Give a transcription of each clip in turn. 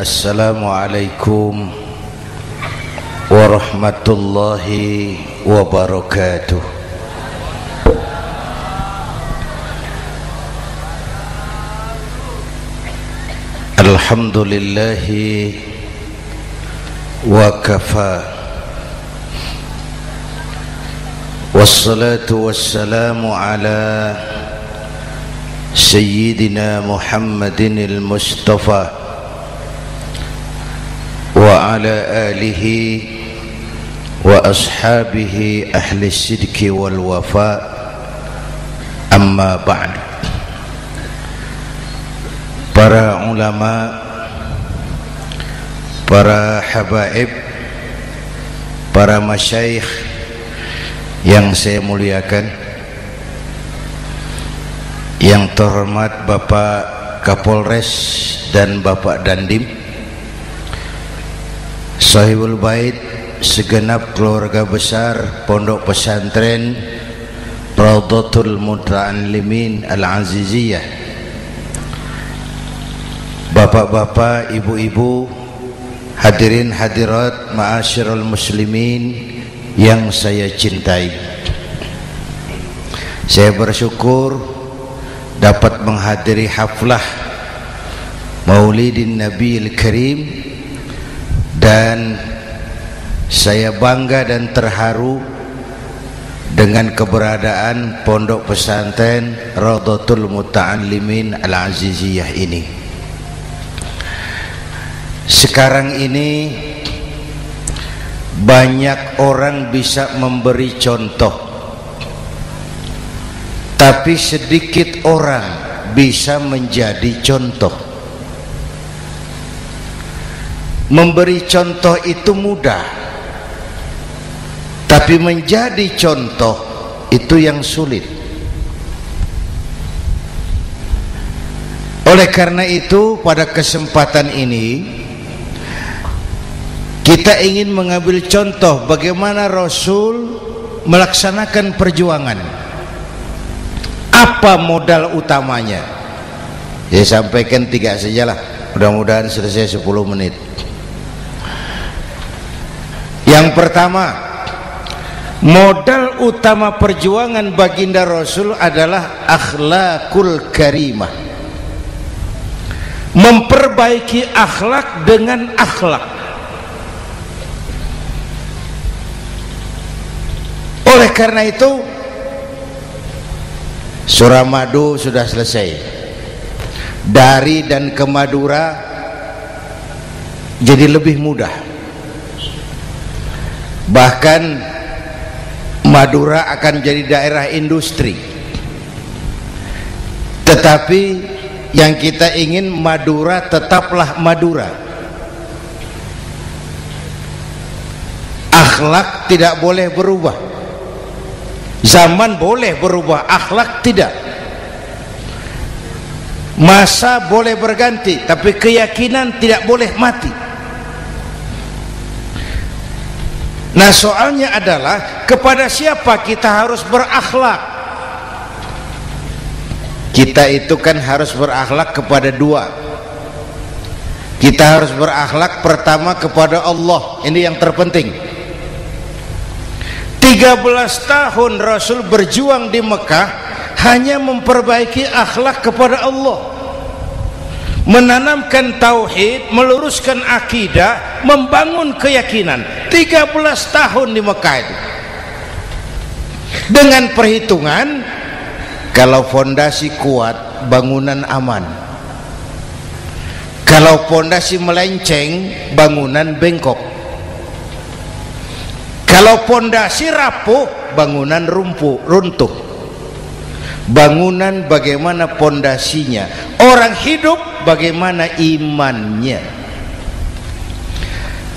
السلام عليكم ورحمة الله وبركاته الحمد لله وكفى والصلاة والسلام على سيدنا محمد المصطفى وعلى آله وأصحابه أهل الصدق والوفاء أما بعد para ulama para habaib para masyaikh yang saya muliakan yang terhormat Bapak Kapolres dan Bapak Dandim Sahibul Bait segenap keluarga besar Pondok Pesantren Raudhatul Muta'allimin Al-Aziziyah Bapak-bapak, ibu-ibu, hadirin hadirat ma'asyiral muslimin yang saya cintai. Saya bersyukur dapat menghadiri haflah Maulidin Nabi Al-Karim dan saya bangga dan terharu dengan keberadaan pondok pesantren Raudhatul Muta'allimin Al-Aziziyah ini. Sekarang ini banyak orang bisa memberi contoh tapi sedikit orang bisa menjadi contoh memberi contoh itu mudah. Tapi menjadi contoh itu yang sulit. Oleh karena itu pada kesempatan ini kita ingin mengambil contoh bagaimana Rasul melaksanakan perjuangan. Apa modal utamanya? Saya sampaikan tiga sajalah. Mudah-mudahan selesai 10 menit yang pertama modal utama perjuangan baginda Rasul adalah akhlakul karimah. Memperbaiki akhlak dengan akhlak. Oleh karena itu surah madu sudah selesai. Dari dan ke Madura jadi lebih mudah bahkan Madura akan jadi daerah industri. Tetapi yang kita ingin Madura tetaplah Madura. Akhlak tidak boleh berubah. Zaman boleh berubah akhlak tidak. Masa boleh berganti tapi keyakinan tidak boleh mati nah soalnya adalah kepada siapa kita harus berakhlak? Kita itu kan harus berakhlak kepada dua. Kita harus berakhlak pertama kepada Allah. Ini yang terpenting. 13 tahun Rasul berjuang di Mekah hanya memperbaiki akhlak kepada Allah menanamkan tauhid meluruskan akidah membangun keyakinan. 13 tahun di Mekah itu. Dengan perhitungan kalau fondasi kuat bangunan aman. Kalau fondasi melenceng bangunan bengkok. Kalau pondasi rapuh bangunan rumpuh runtuh bangunan bagaimana pondasinya. Orang hidup bagaimana imannya.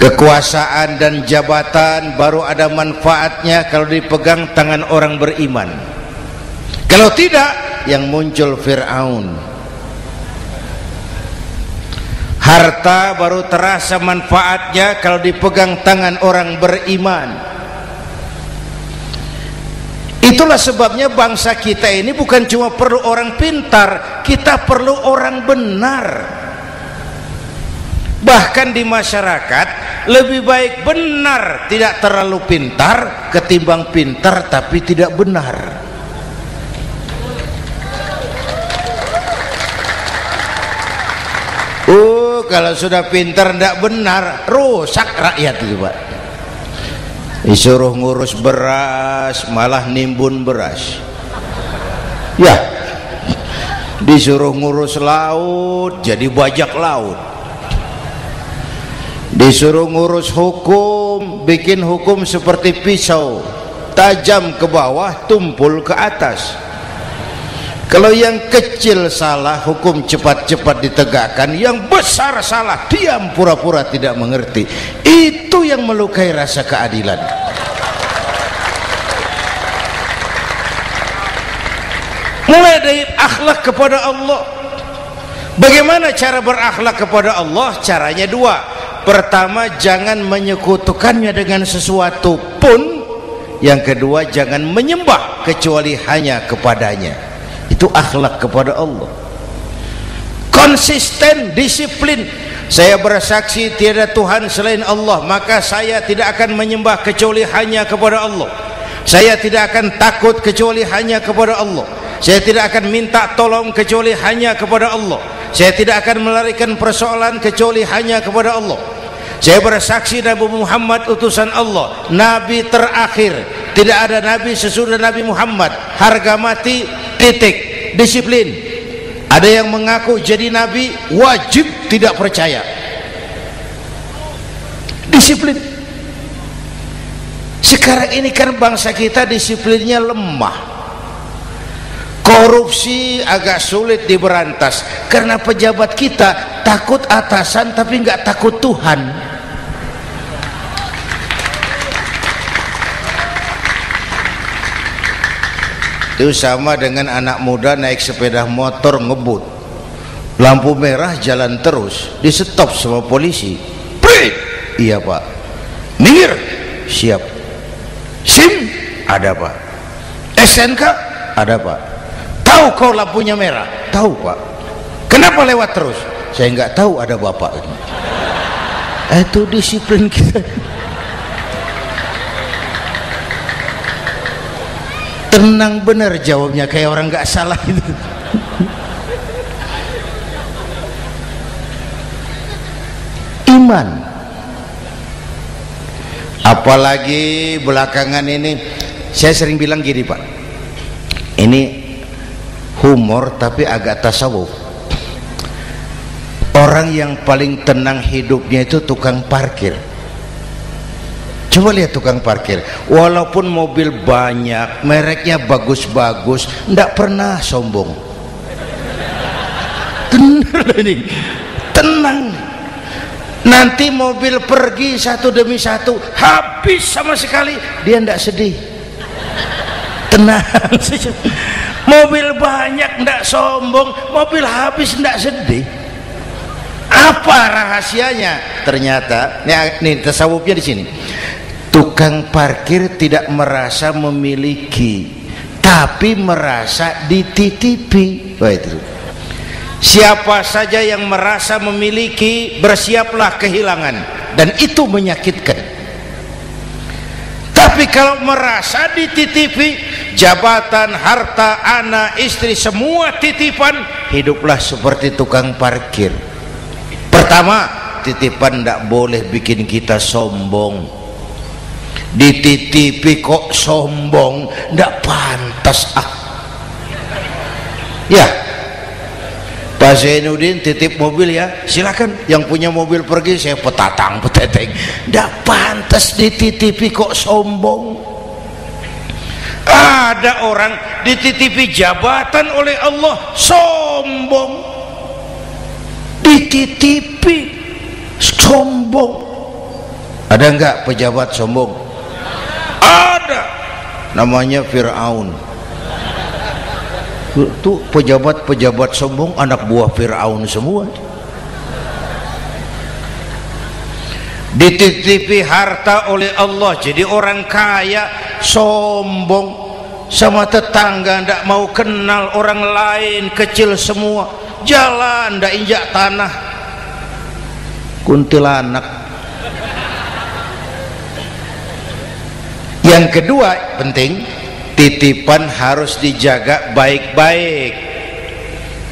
Kekuasaan dan jabatan baru ada manfaatnya kalau dipegang tangan orang beriman. Kalau tidak yang muncul Fir'aun. Harta baru terasa manfaatnya kalau dipegang tangan orang beriman itulah sebabnya bangsa kita ini bukan cuma perlu orang pintar kita perlu orang benar bahkan di masyarakat lebih baik benar tidak terlalu pintar ketimbang pintar tapi tidak benar Oh, kalau sudah pintar tidak benar, rusak rakyat itu, Pak. Disuruh ngurus beras, malah nimbun beras. Ya. Disuruh ngurus laut, jadi bajak laut. Disuruh ngurus hukum, bikin hukum seperti pisau, tajam ke bawah, tumpul ke atas kalau yang kecil salah hukum cepat-cepat ditegakkan. Yang besar salah diam pura-pura tidak mengerti. Itu yang melukai rasa keadilan. Mulai dari akhlak kepada Allah. Bagaimana cara berakhlak kepada Allah? Caranya dua. Pertama jangan menyekutukannya dengan sesuatu pun. Yang kedua jangan menyembah kecuali hanya kepadanya itu akhlak kepada Allah. Konsisten disiplin. Saya bersaksi tiada Tuhan selain Allah maka saya tidak akan menyembah kecuali hanya kepada Allah. Saya tidak akan takut kecuali hanya kepada Allah. Saya tidak akan minta tolong kecuali hanya kepada Allah. Saya tidak akan melarikan persoalan kecuali hanya kepada Allah. Saya bersaksi Nabi Muhammad utusan Allah Nabi terakhir tidak ada Nabi sesudah Nabi Muhammad. Harga mati titik. Disiplin. Ada yang mengaku jadi nabi wajib tidak percaya. Disiplin. Sekarang ini kan bangsa kita disiplinnya lemah. Korupsi agak sulit diberantas. Karena pejabat kita takut atasan tapi nggak takut Tuhan itu sama dengan anak muda naik sepeda motor ngebut. Lampu merah jalan terus di stop sama polisi. Prit! iya pak. Minggir! Siap. SIM? Ada pak. SNK ada pak. Tahu kau lampunya merah? Tahu pak. Kenapa lewat terus? Saya nggak tahu ada bapak itu disiplin kita tenang benar jawabnya. Kayak orang nggak salah itu. Iman. Apalagi belakangan ini saya sering bilang gini pak. Ini humor tapi agak tasawuf. Orang yang paling tenang hidupnya itu tukang parkir coba lihat tukang parkir. Walaupun mobil banyak mereknya bagus-bagus tidak pernah sombong. Tenang ini. Tenang. Nanti mobil pergi satu demi satu habis sama sekali dia tidak sedih. Tenang. Mobil banyak tidak sombong mobil habis tidak sedih. Apa rahasianya? Ternyata ini, ini tasawufnya di sini tukang parkir tidak merasa memiliki tapi merasa dititipi. Wah itu. Siapa saja yang merasa memiliki bersiaplah kehilangan. Dan itu menyakitkan. Tapi kalau merasa dititipi jabatan, harta, anak, istri semua titipan hiduplah seperti tukang parkir. Pertama titipan tidak boleh bikin kita sombong dititipi kok sombong ndak pantas ah. Ya. Pak Zainuddin titip mobil ya. Silakan yang punya mobil pergi saya petatang peteteng ndak pantas dititipi kok sombong. Ada orang dititipi jabatan oleh Allah sombong. Dititipi sombong. Ada enggak pejabat sombong namanya Fir'aun. Itu pejabat-pejabat sombong anak buah Fir'aun semua. Dititipi harta oleh Allah jadi orang kaya sombong. Sama tetangga tidak mau kenal orang lain kecil semua. Jalan tidak injak tanah. Kuntilanak yang kedua penting titipan harus dijaga baik-baik.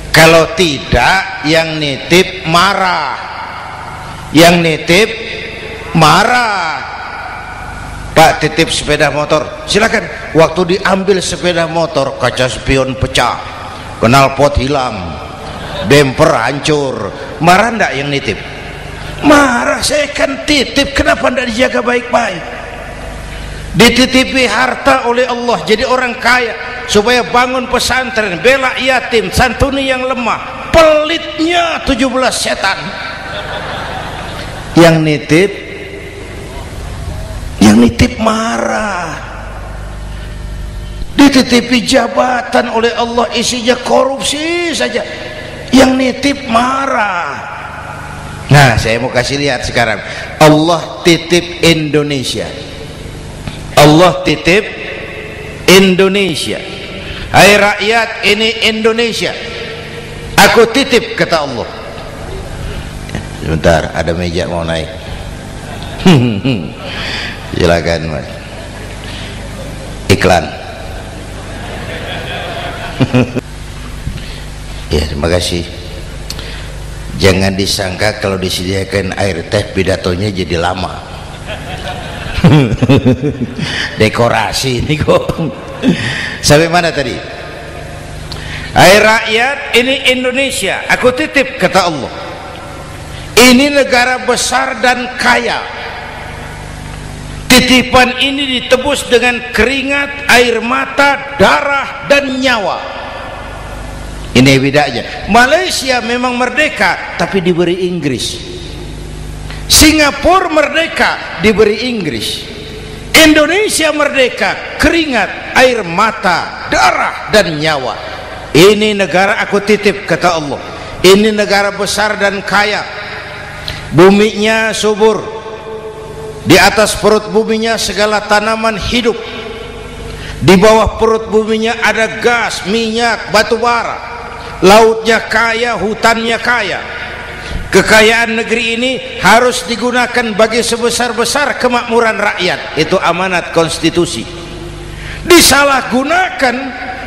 Kalau tidak yang nitip marah. Yang nitip marah. Pak titip sepeda motor. Silakan waktu diambil sepeda motor kaca spion pecah knalpot hilang bemper hancur. Marah ndak yang nitip? Marah saya kan titip. Kenapa ndak dijaga baik-baik dititipi harta oleh Allah. Jadi orang kaya. Supaya bangun pesantren. Bela yatim. Santuni yang lemah. Pelitnya 17 setan. Yang nitip. Yang nitip marah. Dititipi jabatan oleh Allah. Isinya korupsi saja. Yang nitip marah. Nah saya mau kasih lihat sekarang. Allah titip Indonesia Allah titip Indonesia. Hai rakyat ini Indonesia. Aku titip kata Allah. Sebentar ada meja mau naik. Silakan mas. Iklan. Ya terima kasih. Jangan disangka kalau disediakan air teh pidatonya jadi lama dekorasi ini kok. Sampai mana tadi? Air rakyat ini Indonesia. Aku titip kata Allah. Ini negara besar dan kaya. Titipan ini ditebus dengan keringat air mata darah dan nyawa. Ini bedanya Malaysia memang merdeka tapi diberi Inggris Singapura merdeka diberi Inggris. Indonesia merdeka keringat air mata darah dan nyawa. Ini negara aku titip kata Allah. Ini negara besar dan kaya. Buminya subur. Di atas perut buminya segala tanaman hidup. Di bawah perut buminya ada gas, minyak, batu bara. Lautnya kaya, hutannya kaya kekayaan negeri ini harus digunakan bagi sebesar-besar kemakmuran rakyat. Itu amanat konstitusi. Disalahgunakan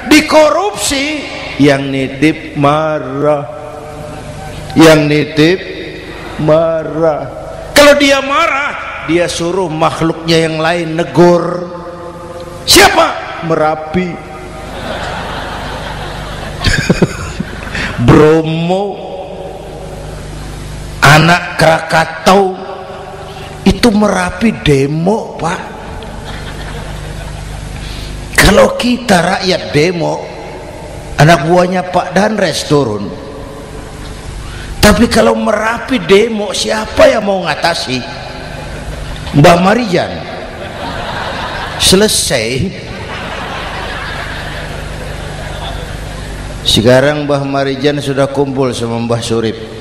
dikorupsi yang nitip marah. Yang nitip marah. Kalau dia marah dia suruh makhluknya yang lain negur. Siapa? Merapi. Bromo anak Krakatau itu merapi demo pak. Kalau kita rakyat demo anak buahnya Pak Danres turun. Tapi kalau merapi demo siapa yang mau ngatasi? Mbah Marijan selesai. Sekarang Mbah Marijan sudah kumpul sama Mbah Surip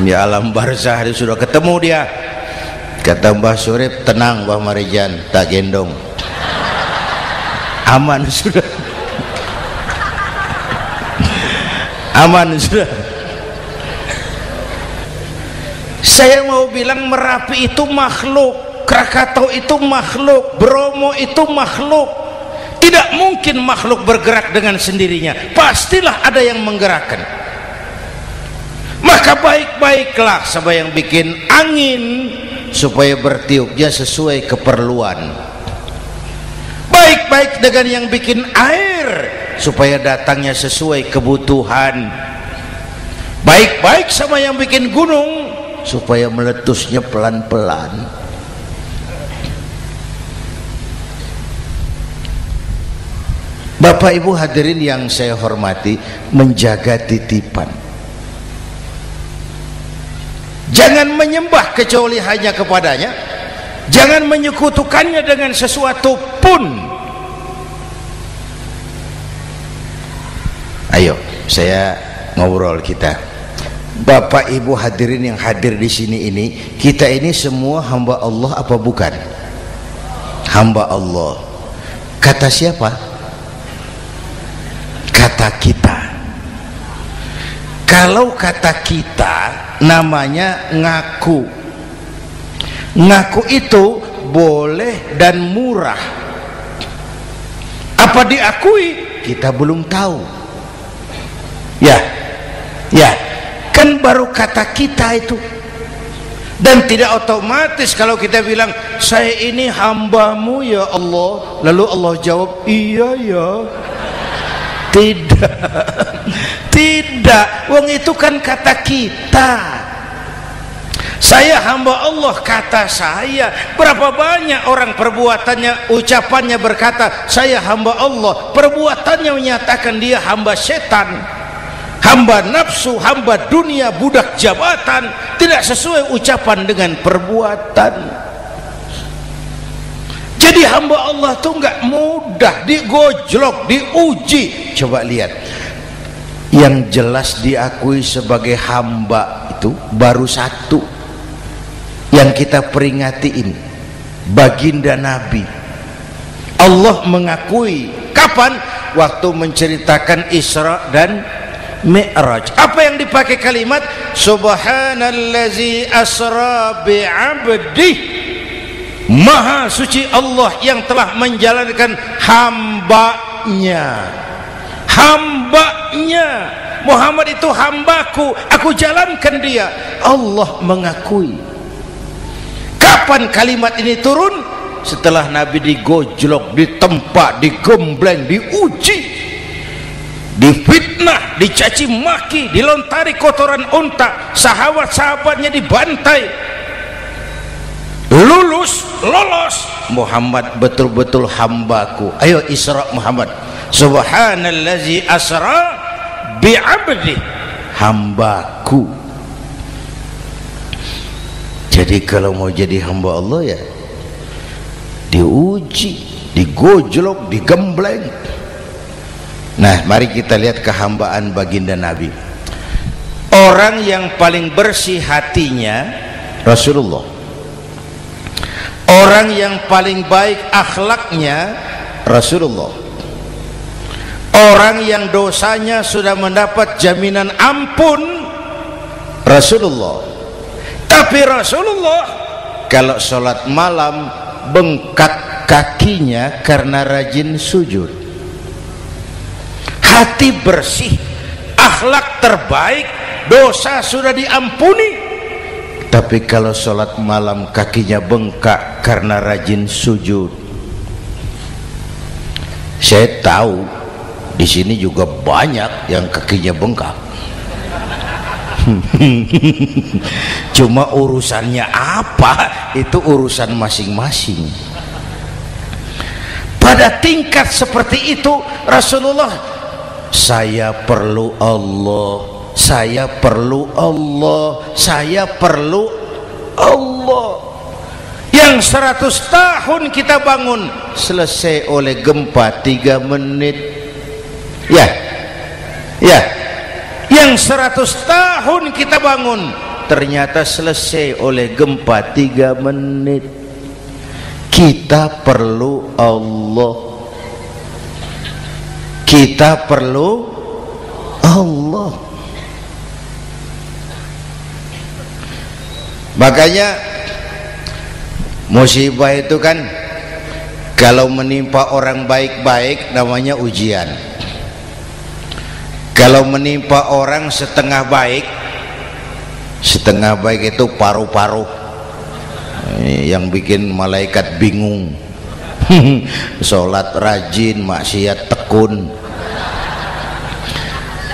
di alam barzah dia sudah ketemu dia. Kata Mbah Surip tenang Mbah Marijan tak gendong. Aman sudah. Aman sudah. Saya mau bilang Merapi itu makhluk Krakatau itu makhluk Bromo itu makhluk. Tidak mungkin makhluk bergerak dengan sendirinya. Pastilah ada yang menggerakkan maka baik-baiklah sama yang bikin angin supaya bertiupnya sesuai keperluan. Baik-baik dengan yang bikin air supaya datangnya sesuai kebutuhan. Baik-baik sama yang bikin gunung supaya meletusnya pelan-pelan. Bapak Ibu hadirin yang saya hormati menjaga titipan jangan menyembah kecuali hanya kepadanya jangan menyekutukannya dengan sesuatu pun ayo saya ngobrol kita Bapak Ibu hadirin yang hadir di sini ini, kita ini semua hamba Allah apa bukan? Hamba Allah. Kata siapa? Kata kita. Kalau kata kita, namanya ngaku. Ngaku itu boleh dan murah. Apa diakui? Kita belum tahu. Ya ya. Kan baru kata kita itu. Dan tidak otomatis kalau kita bilang saya ini hambamu ya Allah. Lalu Allah jawab iya ya. Tidak tidak. Wong itu kan kata kita. Saya hamba Allah kata saya. Berapa banyak orang perbuatannya ucapannya berkata saya hamba Allah. Perbuatannya menyatakan dia hamba setan hamba nafsu, hamba dunia, budak jabatan. Tidak sesuai ucapan dengan perbuatan. Jadi hamba Allah itu enggak mudah digojlok, diuji. Coba lihat yang jelas diakui sebagai hamba itu baru satu yang kita peringati ini baginda Nabi. Allah mengakui kapan waktu menceritakan Isra dan Mi'raj. Apa yang dipakai kalimat? Subhanallazi asra bi'abdi. Maha suci Allah yang telah menjalankan hambanya hambanya Muhammad itu hambaku aku jalankan dia Allah mengakui kapan kalimat ini turun setelah Nabi digojlok ditempa digembleng diuji difitnah, dicaci maki, dilontari kotoran unta, sahabat-sahabatnya dibantai. Lulus, lolos. Muhammad betul-betul hambaku. Ayo Isra Muhammad. Subhanallazi asra bi'abdi hambaku. Jadi kalau mau jadi hamba Allah ya diuji, digojlok, digembleng Nah, mari kita lihat kehambaan baginda Nabi. Orang yang paling bersih hatinya Rasulullah. Orang yang paling baik akhlaknya Rasulullah. Orang yang dosanya sudah mendapat jaminan ampun Rasulullah. Tapi Rasulullah kalau sholat malam bengkak kakinya karena rajin sujud hati bersih akhlak terbaik dosa sudah diampuni tapi kalau sholat malam kakinya bengkak karena rajin sujud saya tahu di sini juga banyak yang kakinya bengkak. Cuma urusannya apa? Itu urusan masing-masing. Pada tingkat seperti itu Rasulullah saya perlu Allah saya perlu Allah saya perlu Allah. Yang seratus tahun kita bangun selesai oleh gempa tiga menit ya. Ya. Yang seratus tahun kita bangun. Ternyata selesai oleh gempa tiga menit. Kita perlu Allah. Kita perlu Allah. Makanya musibah itu kan kalau menimpa orang baik-baik namanya ujian kalau menimpa orang setengah baik setengah baik itu paru-paru. Yang bikin malaikat bingung. Sholat rajin maksiat tekun.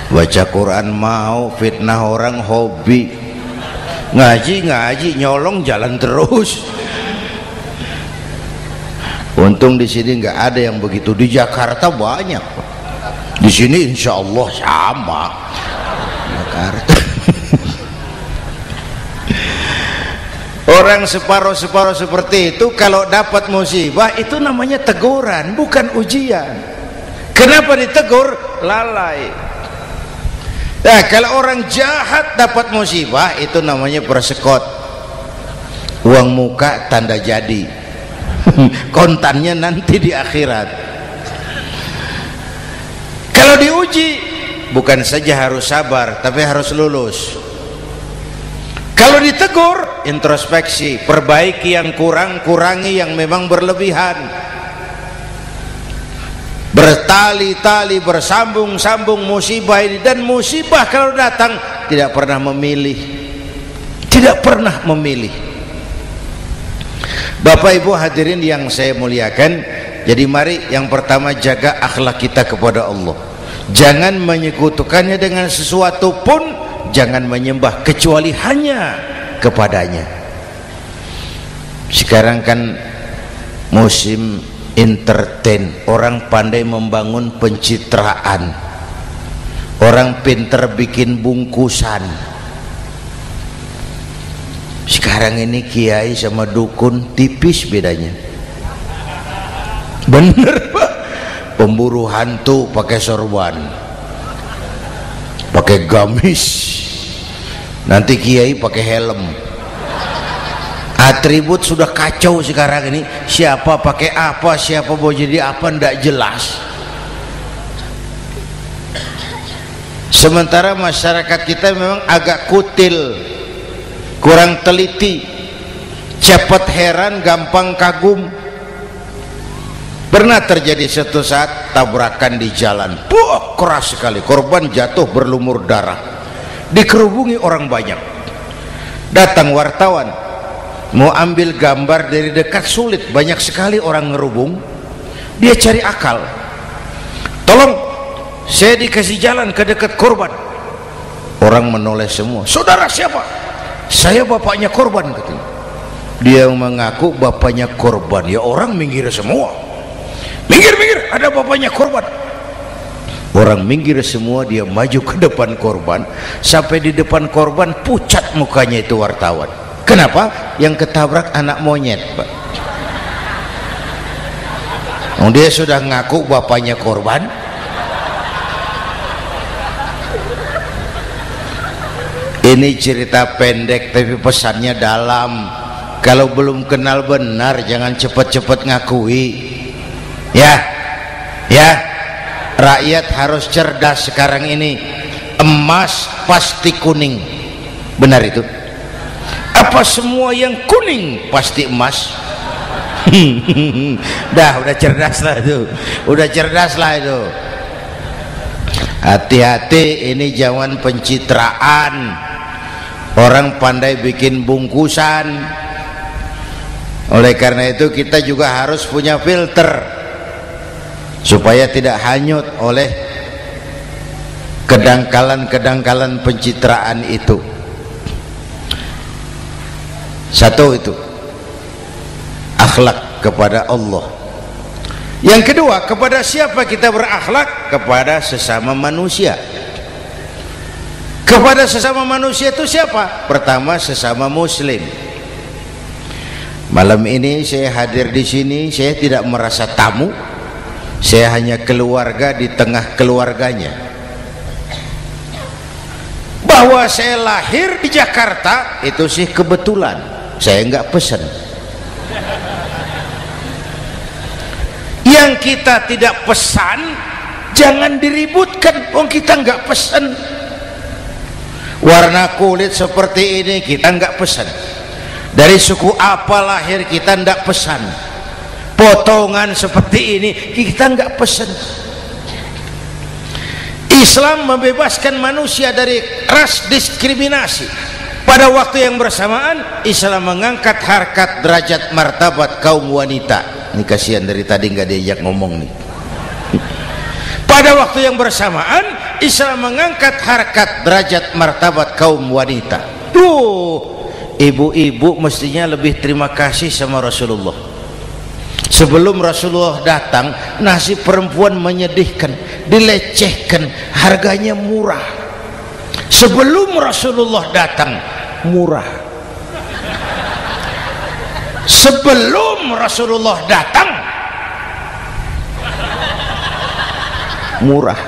Baca Quran mau fitnah orang hobi. Ngaji ngaji nyolong jalan terus. Untung di sini nggak ada yang begitu. Di Jakarta banyak di sini insya Allah sama orang separuh-separuh seperti itu kalau dapat musibah itu namanya teguran bukan ujian kenapa ditegur lalai Nah, kalau orang jahat dapat musibah itu namanya persekot. Uang muka tanda jadi. Kontannya nanti di akhirat. Kalau diuji bukan saja harus sabar tapi harus lulus. kalau ditegur introspeksi perbaiki yang kurang kurangi yang memang berlebihan. Bertali-tali bersambung-sambung musibah ini. Dan musibah kalau datang tidak pernah memilih. Tidak pernah memilih. Bapak Ibu hadirin yang saya muliakan jadi mari yang pertama jaga akhlak kita kepada Allah. Jangan menyekutukannya dengan sesuatu pun jangan menyembah kecuali hanya kepadanya. Sekarang kan musim entertain. Orang pandai membangun pencitraan. Orang pinter bikin bungkusan. Sekarang ini kiai sama dukun tipis bedanya bener pak. Pemburu hantu pakai sorban pakai gamis. Nanti kiai pakai helm. Atribut sudah kacau sekarang ini. Siapa pakai apa siapa mau jadi apa tidak jelas. Sementara masyarakat kita memang agak kutil kurang teliti. Cepat heran gampang kagum pernah terjadi satu saat tabrakan di jalan. Puh, keras sekali. Korban jatuh berlumur darah. Dikerubungi orang banyak. Datang wartawan. Mau ambil gambar dari dekat sulit. Banyak sekali orang ngerubung. Dia cari akal. Tolong saya dikasih jalan ke dekat korban. Orang menoleh semua. Saudara siapa? Saya bapaknya korban katanya. Dia mengaku bapaknya korban. Ya orang minggir semua minggir minggir ada bapaknya korban orang minggir semua dia maju ke depan korban sampai di depan korban pucat mukanya itu wartawan Kenapa? Yang ketabrak anak monyet, Pak. Oh, dia sudah ngaku bapaknya korban. Ini cerita pendek tapi pesannya dalam. Kalau belum kenal benar jangan cepat-cepat ngakui. Ya. Ya. Rakyat harus cerdas sekarang ini. Emas pasti kuning. Benar itu? apa semua yang kuning pasti emas dah udah cerdas lah itu udah cerdas lah itu hati-hati ini jangan pencitraan orang pandai bikin bungkusan oleh karena itu kita juga harus punya filter supaya tidak hanyut oleh kedangkalan-kedangkalan pencitraan itu. Satu itu. Akhlak kepada Allah. Yang kedua kepada siapa kita berakhlak? Kepada sesama manusia. Kepada sesama manusia itu siapa? Pertama sesama muslim. Malam ini saya hadir di sini saya tidak merasa tamu saya hanya keluarga di tengah keluarganya. Bahwa saya lahir di Jakarta itu sih kebetulan. Saya enggak pesan yang kita tidak pesan jangan diributkan. Oh kita enggak pesan warna kulit seperti ini kita enggak pesan dari suku apa lahir kita enggak pesan potongan seperti ini kita enggak pesan Islam membebaskan manusia dari ras diskriminasi. Pada waktu yang bersamaan Islam mengangkat harkat derajat martabat kaum wanita. Ini kasihan dari tadi nggak diajak ngomong nih. Pada waktu yang bersamaan Islam mengangkat harkat derajat martabat kaum wanita. Tuh ibu-ibu mestinya lebih terima kasih sama Rasulullah sebelum Rasulullah datang nasib perempuan menyedihkan dilecehkan harganya murah. Sebelum Rasulullah datang murah. Sebelum Rasulullah datang murah.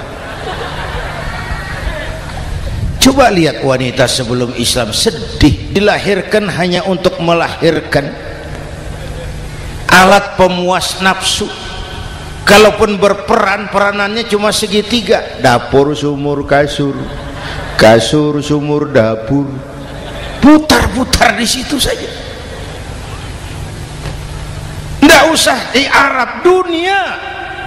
Coba lihat wanita sebelum Islam sedih dilahirkan hanya untuk melahirkan alat pemuas nafsu. Kalaupun berperan peranannya cuma segitiga. Dapur sumur kasur. Kasur sumur dapur. Putar-putar di situ saja. Tidak usah di Arab dunia.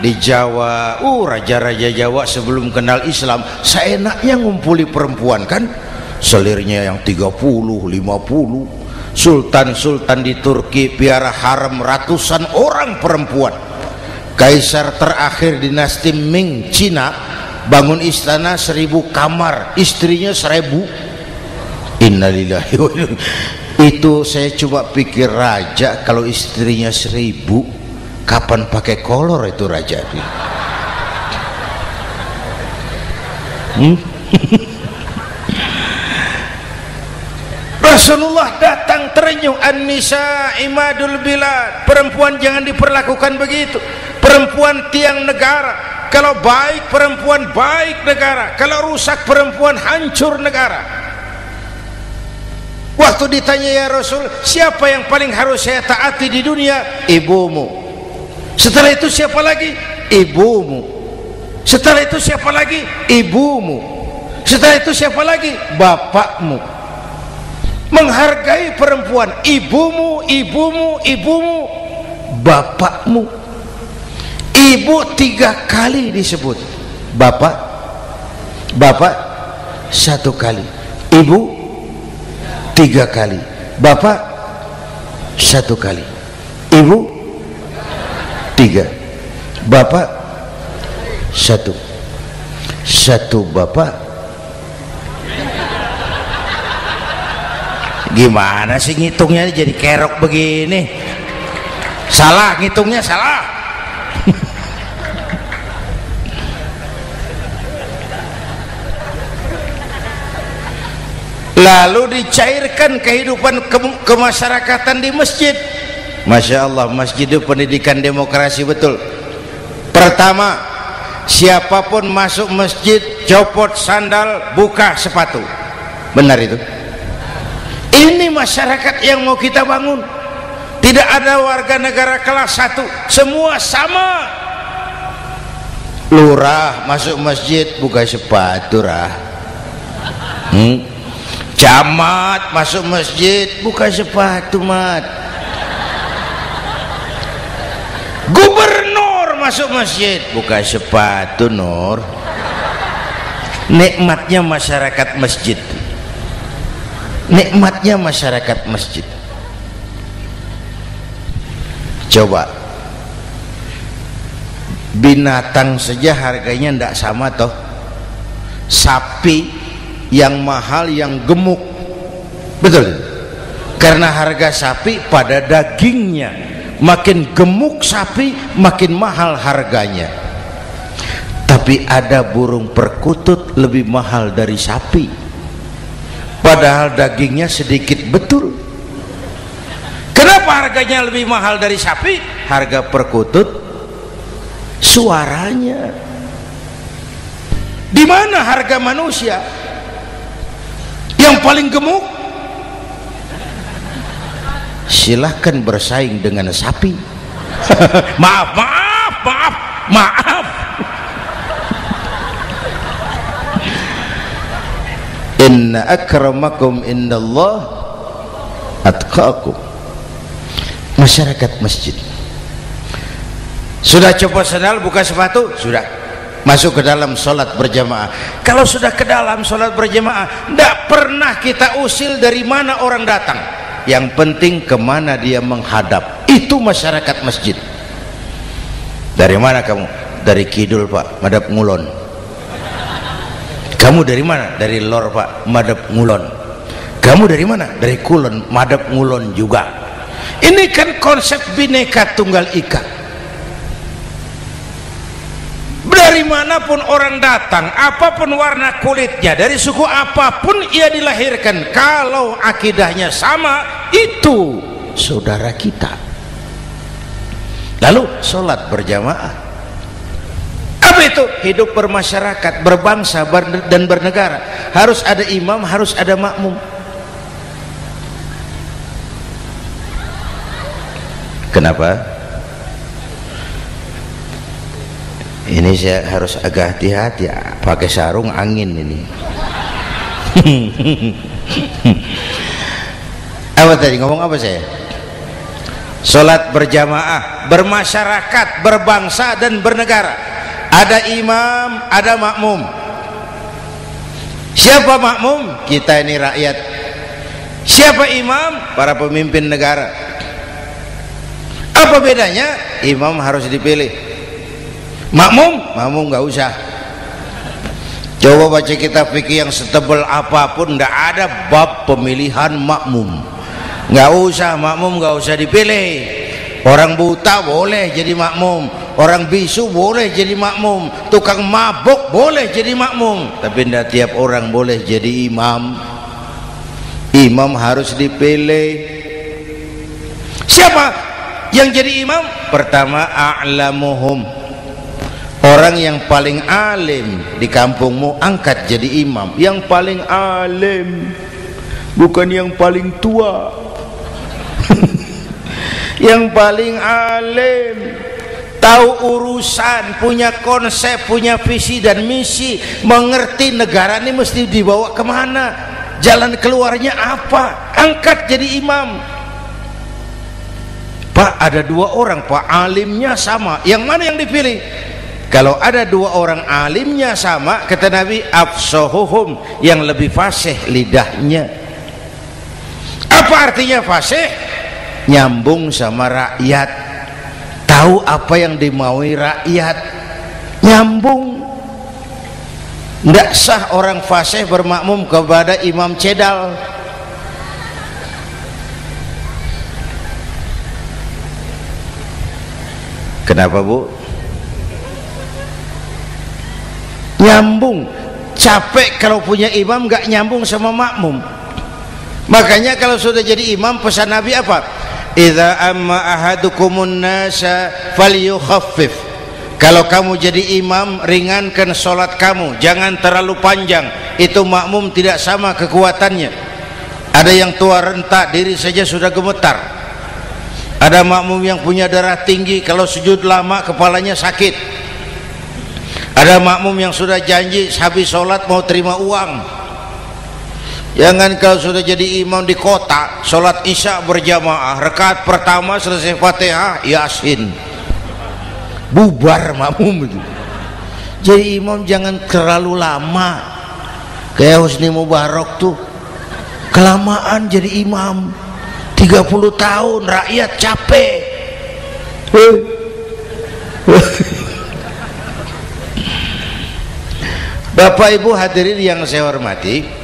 Di Jawa uh raja-raja Jawa sebelum kenal Islam seenaknya ngumpuli perempuan kan? Selirnya yang 30 50 sultan-sultan di Turki piara haram ratusan orang perempuan. Kaisar terakhir dinasti Ming Cina bangun istana seribu kamar istrinya seribu. Innalillahi itu saya coba pikir raja kalau istrinya seribu kapan pakai kolor itu raja hmm? Rasulullah datang terenyuh An-Nisa imadul bilad perempuan jangan diperlakukan begitu perempuan tiang negara kalau baik perempuan baik negara kalau rusak perempuan hancur negara Waktu ditanya ya Rasul, siapa yang paling harus saya taati di dunia? Ibumu. Setelah itu siapa lagi? Ibumu. Setelah itu siapa lagi? Ibumu. Setelah itu siapa lagi? Bapakmu. Menghargai perempuan, ibumu, ibumu, ibumu, bapakmu. Ibu tiga kali disebut. Bapak, bapak satu kali. Ibu tiga kali bapak satu kali ibu tiga bapak satu satu bapak gimana sih ngitungnya jadi kerok begini? Salah ngitungnya salah. Lalu dicairkan kehidupan ke kemasyarakatan di masjid. Masya Allah masjid itu pendidikan demokrasi betul. Pertama siapa pun masuk masjid copot sandal buka sepatu. Benar itu masyarakat yang mau kita bangun. Tidak ada warga negara kelas satu. Semua sama. Lurah masuk masjid buka sepatu rah. Hmm? camat masuk masjid buka sepatu mat. Gubernur masuk masjid buka sepatu nur. Nikmatnya masyarakat masjid nikmatnya masyarakat masjid. Coba. Binatang saja harganya tidak sama toh. Sapi yang mahal yang gemuk. Betul. Karena harga sapi pada dagingnya. Makin gemuk sapi makin mahal harganya. Tapi ada burung perkutut lebih mahal dari sapi padahal dagingnya sedikit betul. Kenapa harganya lebih mahal dari sapi? Harga perkutut suaranya. Di mana harga manusia? Yang paling gemuk? Silahkan bersaing dengan sapi. Maaf maaf maaf maaf inna akramakum indallah atqakum. Masyarakat masjid. Sudah coba sandal buka sepatu? Sudah. Masuk ke dalam sholat berjamaah. Kalau sudah ke dalam sholat berjamaah tidak pernah kita usil dari mana orang datang. Yang penting ke mana dia menghadap. Itu masyarakat masjid. Dari mana kamu? Dari kidul pak. Madap ngulon kamu dari mana? Dari lor pak. Madap ngulon. Kamu dari mana? Dari kulon. Madap ngulon juga. Ini kan konsep bineka tunggal ika. Dari mana pun orang datang apa pun warna kulitnya dari suku apa pun ia dilahirkan kalau akidahnya sama itu saudara kita. Lalu sholat berjamaah itu? Hidup bermasyarakat berbangsa dan bernegara. Harus ada imam harus ada makmum. Kenapa? Ini saya harus agak hati-hati. Pakai sarung angin ini. Apa tadi? Ngomong apa saya? Sholat berjamaah, bermasyarakat, berbangsa dan bernegara. Ada imam, ada makmum. Siapa makmum? Kita ini rakyat. Siapa imam? Para pemimpin negara. Apa bedanya? Imam harus dipilih. Makmum? Makmum nggak usah. Coba baca kitab fikih yang setebal apa pun, tidak ada bab pemilihan makmum nggak usah makmum nggak usah dipilih orang buta boleh jadi makmum. Orang bisu boleh jadi makmum. Tukang mabuk boleh jadi makmum. Tapi tidak tiap orang boleh jadi imam. Imam harus dipilih. Siapa yang jadi imam? Pertama a'lamuhum. Orang yang paling alim di kampungmu angkat jadi imam. Yang paling alim bukan yang paling tua yang paling alim tahu urusan punya konsep punya visi dan misi mengerti negara ini mesti dibawa ke mana jalan keluarnya apa angkat jadi imam. Pak ada dua orang Pak alimnya sama. Yang mana yang dipilih? Kalau ada dua orang alimnya sama kata Nabi afsohuhum yang lebih fasih lidahnya. Apa artinya fasih nyambung sama rakyat. Tahu apa yang dimaui rakyat? Nyambung. Tidak sah orang fasih bermakmum kepada imam cedal. Kenapa bu? Nyambung. Capek kalau punya imam gak nyambung sama makmum. Makanya kalau sudah jadi imam pesan nabi apa idza amma ahadukumun nasa falyukhaffif. Kalau kamu jadi imam ringankan solat kamu. Jangan terlalu panjang. Itu makmum tidak sama kekuatannya. Ada yang tua rentak diri saja sudah gemetar. Ada makmum yang punya darah tinggi kalau sujud lama kepalanya sakit. Ada makmum yang sudah janji habis solat mau terima uang Jangan kau sudah jadi imam di kota Sholat isya berjamaah. Rekat pertama selesai fatihah Yasin. Bubar makmum itu. Jadi imam jangan terlalu lama. Kayak Husni Mubarak tuh. Kelamaan jadi imam. 30 tahun rakyat capek. Bapak ibu hadirin yang saya hormati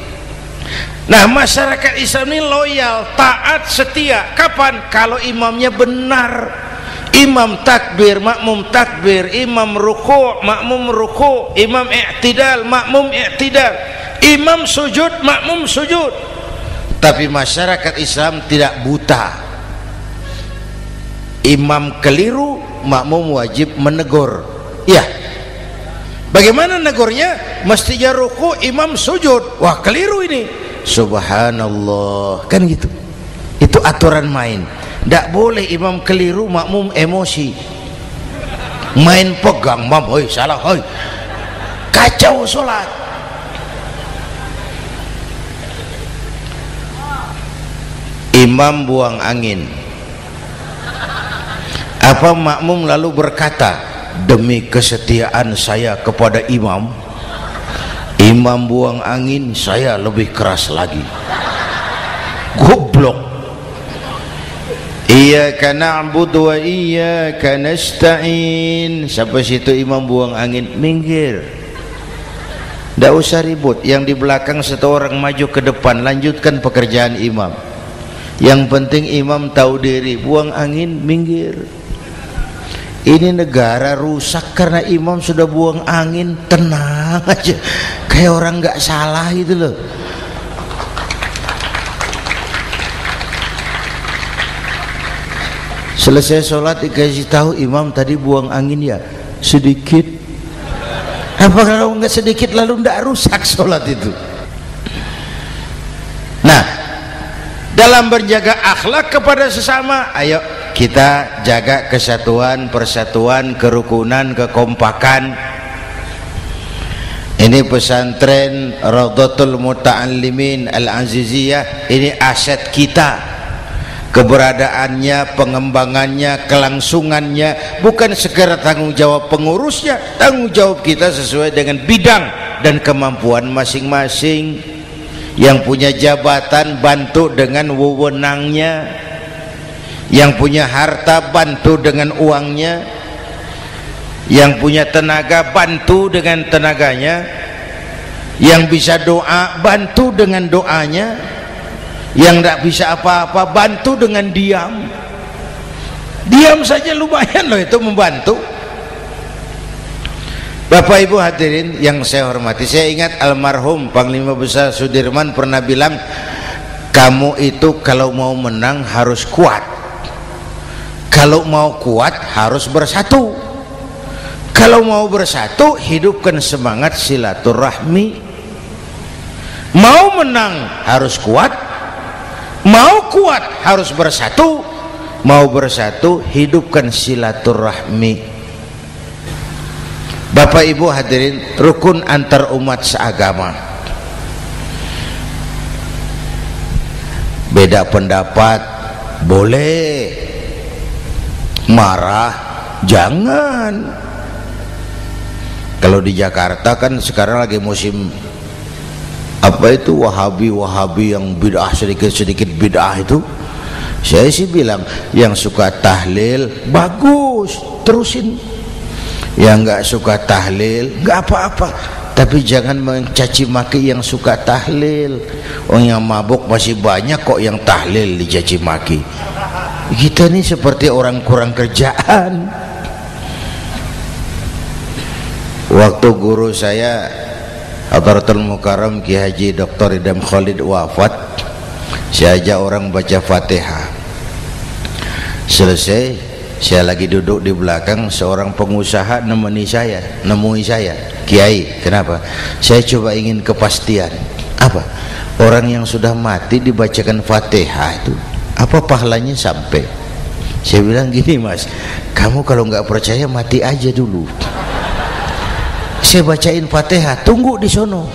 Nah masyarakat Islam ini loyal, taat, setia. Kapan? Kalau imamnya benar. Imam takbir, makmum takbir, imam ruku, makmum ruku, imam i'tidal, makmum i'tidal, imam sujud, makmum sujud. Tapi masyarakat Islam tidak buta. Imam keliru, makmum wajib menegur. Ya. Bagaimana negurnya? Mestinya ruku, imam sujud. Wah, keliru ini subhanallah. Kan gitu. Itu aturan main. Tidak boleh imam keliru makmum emosi. Main pegang mam hoi salah hoi. Kacau sholat imam buang angin. Apa makmum lalu berkata demi kesetiaan saya kepada imam imam buang angin saya lebih keras lagi goblok Iyyaka na'budu wa iyyaka nasta'in. Sampai situ imam buang angin, minggir. Tidak usah ribut. Yang di belakang satu orang maju ke depan, lanjutkan pekerjaan imam. Yang penting imam tahu diri, buang angin, minggir ini negara rusak karena imam sudah buang angin. Tenang aja. Kayak orang nggak salah itu loh. Selesai sholat dikasih tahu imam tadi buang angin ya. Sedikit. Apa kalau nggak sedikit lalu nggak rusak sholat itu? Nah dalam berjaga akhlak kepada sesama ayo kita jaga kesatuan persatuan kerukunan kekompakan. Ini pesantren Radhatul Muta'allimin Al-Aziziyah. Ini aset kita. Keberadaannya, pengembangannya, kelangsungannya bukan segera tanggung jawab pengurusnya. Tanggung jawab kita sesuai dengan bidang dan kemampuan masing-masing. Yang punya jabatan bantu dengan wewenangnya yang punya harta bantu dengan uangnya. Yang punya tenaga bantu dengan tenaganya. Yang bisa doa bantu dengan doanya. Yang tidak bisa apa-apa bantu dengan diam. Diam saja lumayan loh itu membantu. Bapak Ibu hadirin yang saya hormati saya ingat almarhum Panglima Besar Sudirman pernah bilang kamu itu kalau mau menang harus kuat kalau mau kuat harus bersatu. Kalau mau bersatu hidupkan semangat silaturahmi. Mau menang harus kuat. Mau kuat harus bersatu. Mau bersatu hidupkan silaturahmi. Bapak Ibu hadirin rukun antar umat seagama. Beda pendapat boleh marah? Jangan. Kalau di Jakarta kan sekarang lagi musim apa itu wahabi-wahabi yang bid'ah sedikit-sedikit bid'ah itu. Saya sih bilang yang suka tahlil bagus terusin. Yang nggak suka tahlil nggak apa-apa. Tapi jangan mencaci maki yang suka tahlil. Orang yang mabuk masih banyak kok yang tahlil dicaci maki kita ini seperti orang kurang kerjaan. Waktu guru saya Hadratul Mukarram Ki Haji Dr. Idam Khalid wafat saya ajak orang baca Fatihah. Selesai saya lagi duduk di belakang seorang pengusaha nemeni saya nemui saya Kiai. Kenapa? Saya coba ingin kepastian. Apa? Orang yang sudah mati dibacakan Fatihah itu apa pahalanya sampai? Saya bilang gini mas kamu kalau nggak percaya mati aja dulu. Saya bacain fatihah tunggu di sono.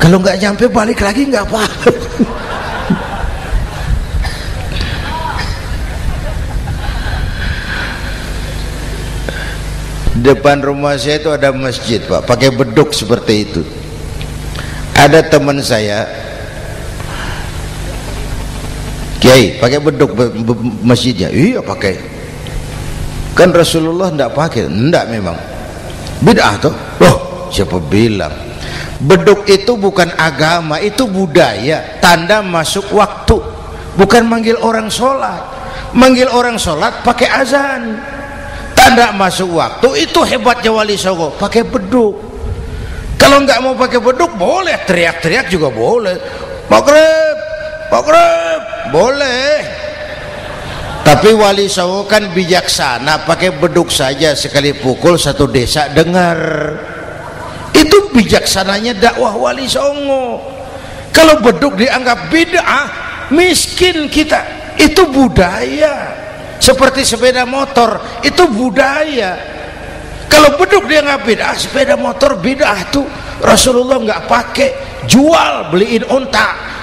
Kalau nggak nyampe balik lagi nggak apa depan rumah saya itu ada masjid pak. Pakai beduk seperti itu. Ada teman saya kiai pakai beduk masjidnya iya pakai. Kan Rasulullah tidak pakai? Tidak memang. Bid'ah tuh loh. Siapa bilang? Beduk itu bukan agama itu budaya. Tanda masuk waktu. Bukan manggil orang sholat. Manggil orang sholat pakai azan. Tanda masuk waktu itu hebatnya wali songo. Pakai beduk. Kalau nggak mau pakai beduk boleh. Teriak-teriak juga boleh. Maghrib maghrib boleh. Tapi wali songo kan bijaksana pakai beduk saja sekali pukul satu desa dengar. Itu bijaksananya dakwah wali songo kalau beduk dianggap bid'ah miskin kita. Itu budaya. Seperti sepeda motor itu budaya. Kalau beduk dianggap bid'ah sepeda motor bid'ah tuh Rasulullah nggak pakai jual beliin unta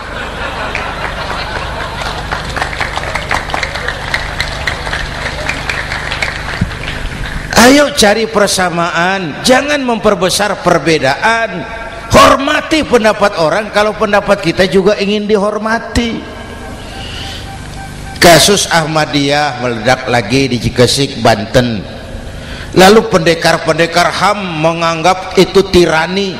ayo cari persamaan jangan memperbesar perbedaan. Hormati pendapat orang kalau pendapat kita juga ingin dihormati. Kasus Ahmadiyah meledak lagi di Cikesik Banten. Lalu pendekar-pendekar HAM menganggap itu tirani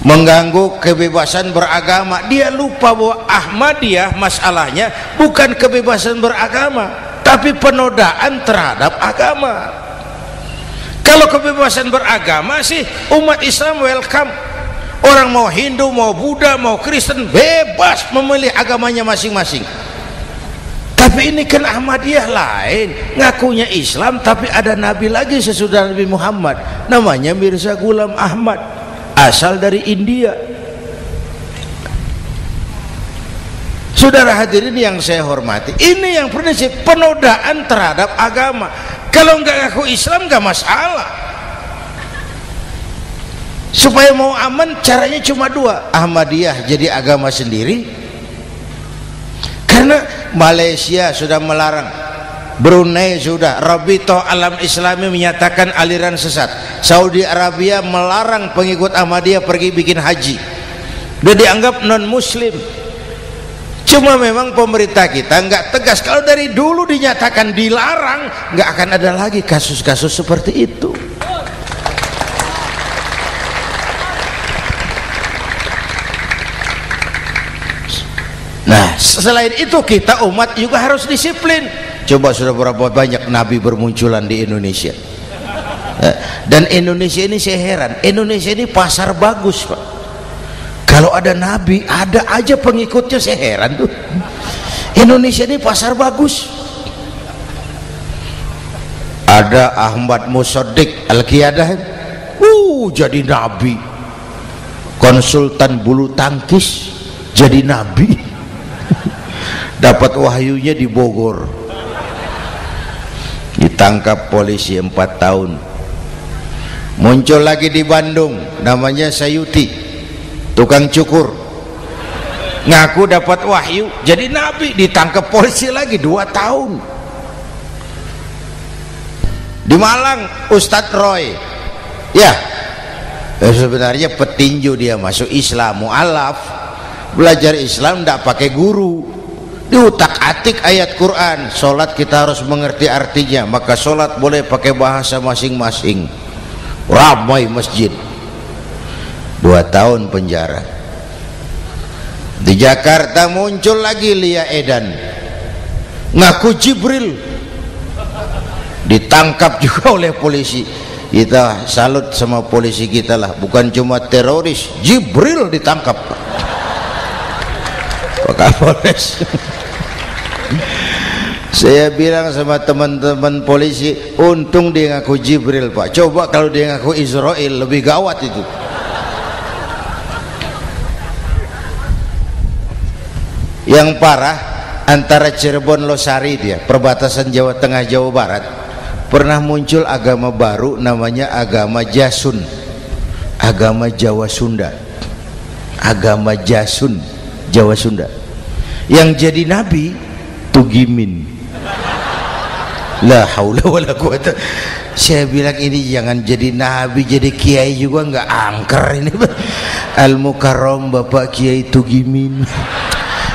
mengganggu kebebasan beragama. Dia lupa bahwa Ahmadiyah masalahnya bukan kebebasan beragama tapi penodaan terhadap agama. Kalau kebebasan beragama sih umat Islam welcome. Orang mau Hindu, mau Buddha, mau Kristen bebas memilih agamanya masing-masing. Tapi ini kan Ahmadiyah lain. Ngakunya Islam tapi ada Nabi lagi sesudah Nabi Muhammad. Namanya Mirza Gulam Ahmad. Asal dari India Saudara hadirin yang saya hormati, ini yang prinsip penodaan terhadap agama. Kalau nggak ngaku Islam nggak masalah. Supaya mau aman caranya cuma dua, Ahmadiyah jadi agama sendiri. Karena Malaysia sudah melarang Brunei sudah Rabito Alam Islami menyatakan aliran sesat Saudi Arabia melarang pengikut Ahmadiyah pergi bikin haji dia dianggap non muslim cuma memang pemerintah kita nggak tegas. Kalau dari dulu dinyatakan dilarang nggak akan ada lagi kasus-kasus seperti itu. Nah selain itu kita umat juga harus disiplin. Coba sudah berapa banyak nabi bermunculan di Indonesia? Ya, dan Indonesia ini saya heran. Indonesia ini pasar bagus pak kalau ada nabi ada aja pengikutnya saya heran tuh. Indonesia ini pasar bagus. Ada Ahmad Musodik Al-Qiyadah. Uh jadi nabi. Konsultan bulu tangkis jadi nabi. Dapat wahyunya di Bogor. Ditangkap polisi 4 tahun. Muncul lagi di Bandung namanya Sayuti tukang cukur. Ngaku dapat wahyu jadi nabi ditangkap polisi lagi 2 tahun. Di Malang Ustadz Roy. Ya eh, sebenarnya petinju dia masuk Islam mu'alaf belajar Islam tidak pakai guru. Diutak atik ayat Quran sholat kita harus mengerti artinya maka sholat boleh pakai bahasa masing-masing. Ramai masjid dua tahun penjara. Di Jakarta muncul lagi Lia Edan. Ngaku Jibril. Ditangkap juga oleh polisi. Kita salut sama polisi kita lah. Bukan cuma teroris. Jibril ditangkap. Pak Kapolres saya bilang sama teman-teman polisi untung dia ngaku Jibril pak. Coba kalau dia ngaku Israel lebih gawat itu yang parah antara Cirebon Losari dia perbatasan Jawa Tengah Jawa Barat pernah muncul agama baru namanya agama Jasun. Agama Jawa Sunda. Agama Jasun Jawa Sunda. Yang jadi nabi Tugimin. La haula wala quwata. Saya bilang ini jangan jadi nabi jadi kiai juga nggak angker ini. Al mukarram bapak kiai Tugimin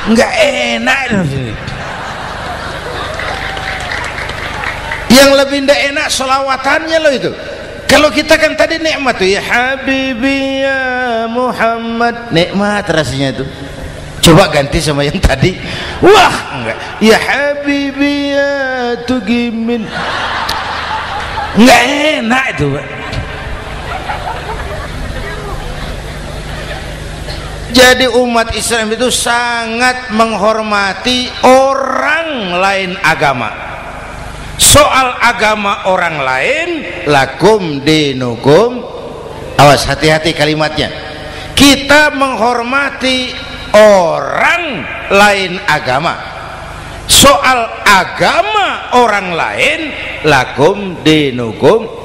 nggak enak yang lebih ndak enak selawatannya loh itu. Kalau kita kan tadi nikmat tuh ya habibi ya Muhammad. Nikmat rasanya itu. Coba ganti sama yang tadi. Wah enggak ya habibi ya tugimin. Enggak enak itu Pak. Jadi umat Islam itu sangat menghormati orang lain agama. Soal agama orang lain lakum dinukum. Awas hati-hati kalimatnya. Kita menghormati orang lain agama. Soal agama orang lain lakum dinukum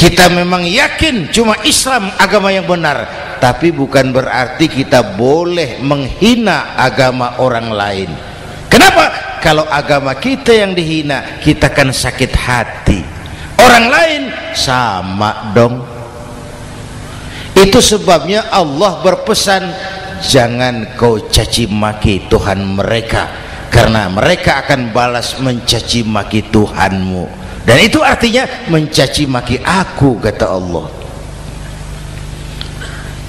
kita memang yakin cuma Islam agama yang benar. Tapi bukan berarti kita boleh menghina agama orang lain. Kenapa? kalau agama kita yang dihina kita kan sakit hati. Orang lain sama dong. Itu sebabnya Allah berpesan jangan kau caci maki Tuhan mereka karena mereka akan balas mencaci maki Tuhanmu dan itu artinya mencaci maki aku kata Allah.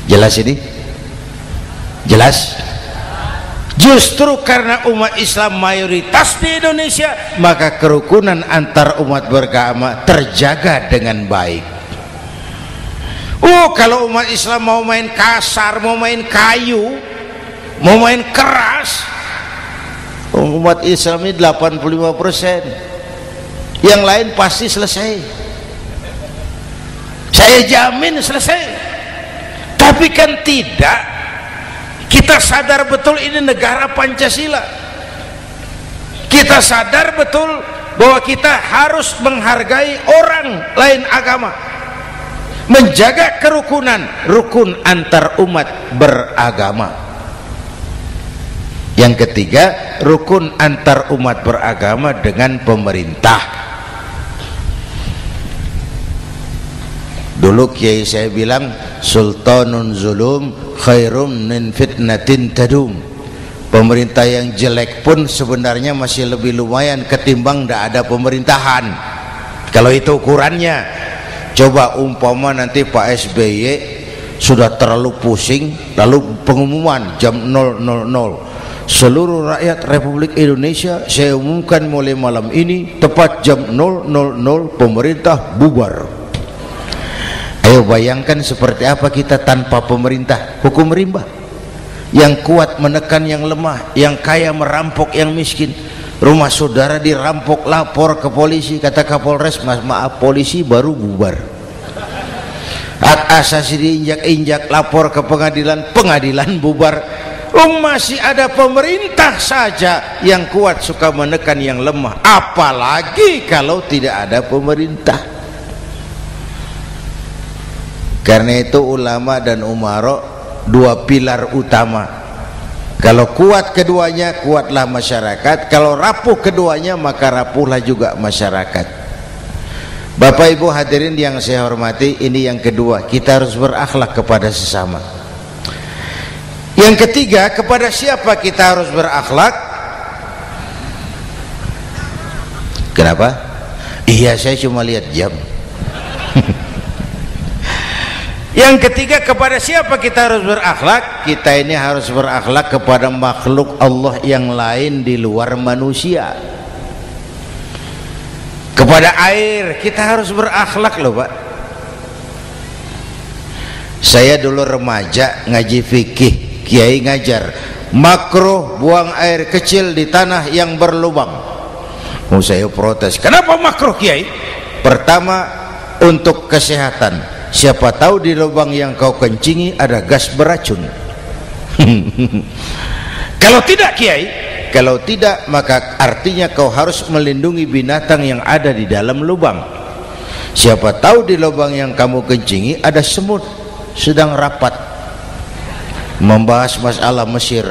Jelas ini? Jelas? Justru karena umat Islam mayoritas di Indonesia maka kerukunan antar umat beragama terjaga dengan baik. Oh kalau umat Islam mau main kasar, mau main kayu, mau main keras, umat Islam ini 85 persen. Yang lain pasti selesai. Saya jamin selesai. Tapi kan tidak. Kita sadar betul ini negara Pancasila. Kita sadar betul bahwa kita harus menghargai orang lain agama menjaga kerukunan rukun antar umat beragama yang ketiga rukun antar umat beragama dengan pemerintah dulu kiai saya bilang sultanun zulum khairum min fitnatin tadum. Pemerintah yang jelek pun sebenarnya masih lebih lumayan ketimbang tidak ada pemerintahan. Kalau itu ukurannya coba umpama nanti Pak SBY sudah terlalu pusing lalu pengumuman jam 000 seluruh rakyat Republik Indonesia saya umumkan mulai malam ini tepat jam 000 pemerintah bubar ayo bayangkan seperti apa kita tanpa pemerintah. Hukum rimba. Yang kuat menekan yang lemah yang kaya merampok yang miskin. Rumah saudara dirampok lapor ke polisi. Kata kapolres mas maaf polisi baru bubar. Hak asasi diinjak-injak lapor ke pengadilan. Pengadilan bubar. Oh, masih ada pemerintah saja yang kuat suka menekan yang lemah. Apalagi kalau tidak ada pemerintah karena itu ulama dan umarok dua pilar utama kalau kuat keduanya kuatlah masyarakat kalau rapuh keduanya maka rapuhlah juga masyarakat Bapak Ibu hadirin yang saya hormati ini yang kedua kita harus berakhlak kepada sesama yang ketiga, kepada siapa kita harus berakhlak? Kenapa? Iya, saya cuma lihat jam. Yang ketiga, kepada siapa kita harus berakhlak? Kita ini harus berakhlak kepada makhluk Allah yang lain di luar manusia. Kepada air, kita harus berakhlak loh, Pak. Saya dulu remaja ngaji fikih kiai ngajar makruh buang air kecil di tanah yang berlubang oh saya protes kenapa makruh kiai pertama untuk kesehatan siapa tahu di lubang yang kau kencingi ada gas beracun. Kalau tidak kiai. Kalau tidak maka artinya kau harus melindungi binatang yang ada di dalam lubang. Siapa tahu di lubang yang kamu kencingi ada semut sedang rapat. Membahas masalah Mesir.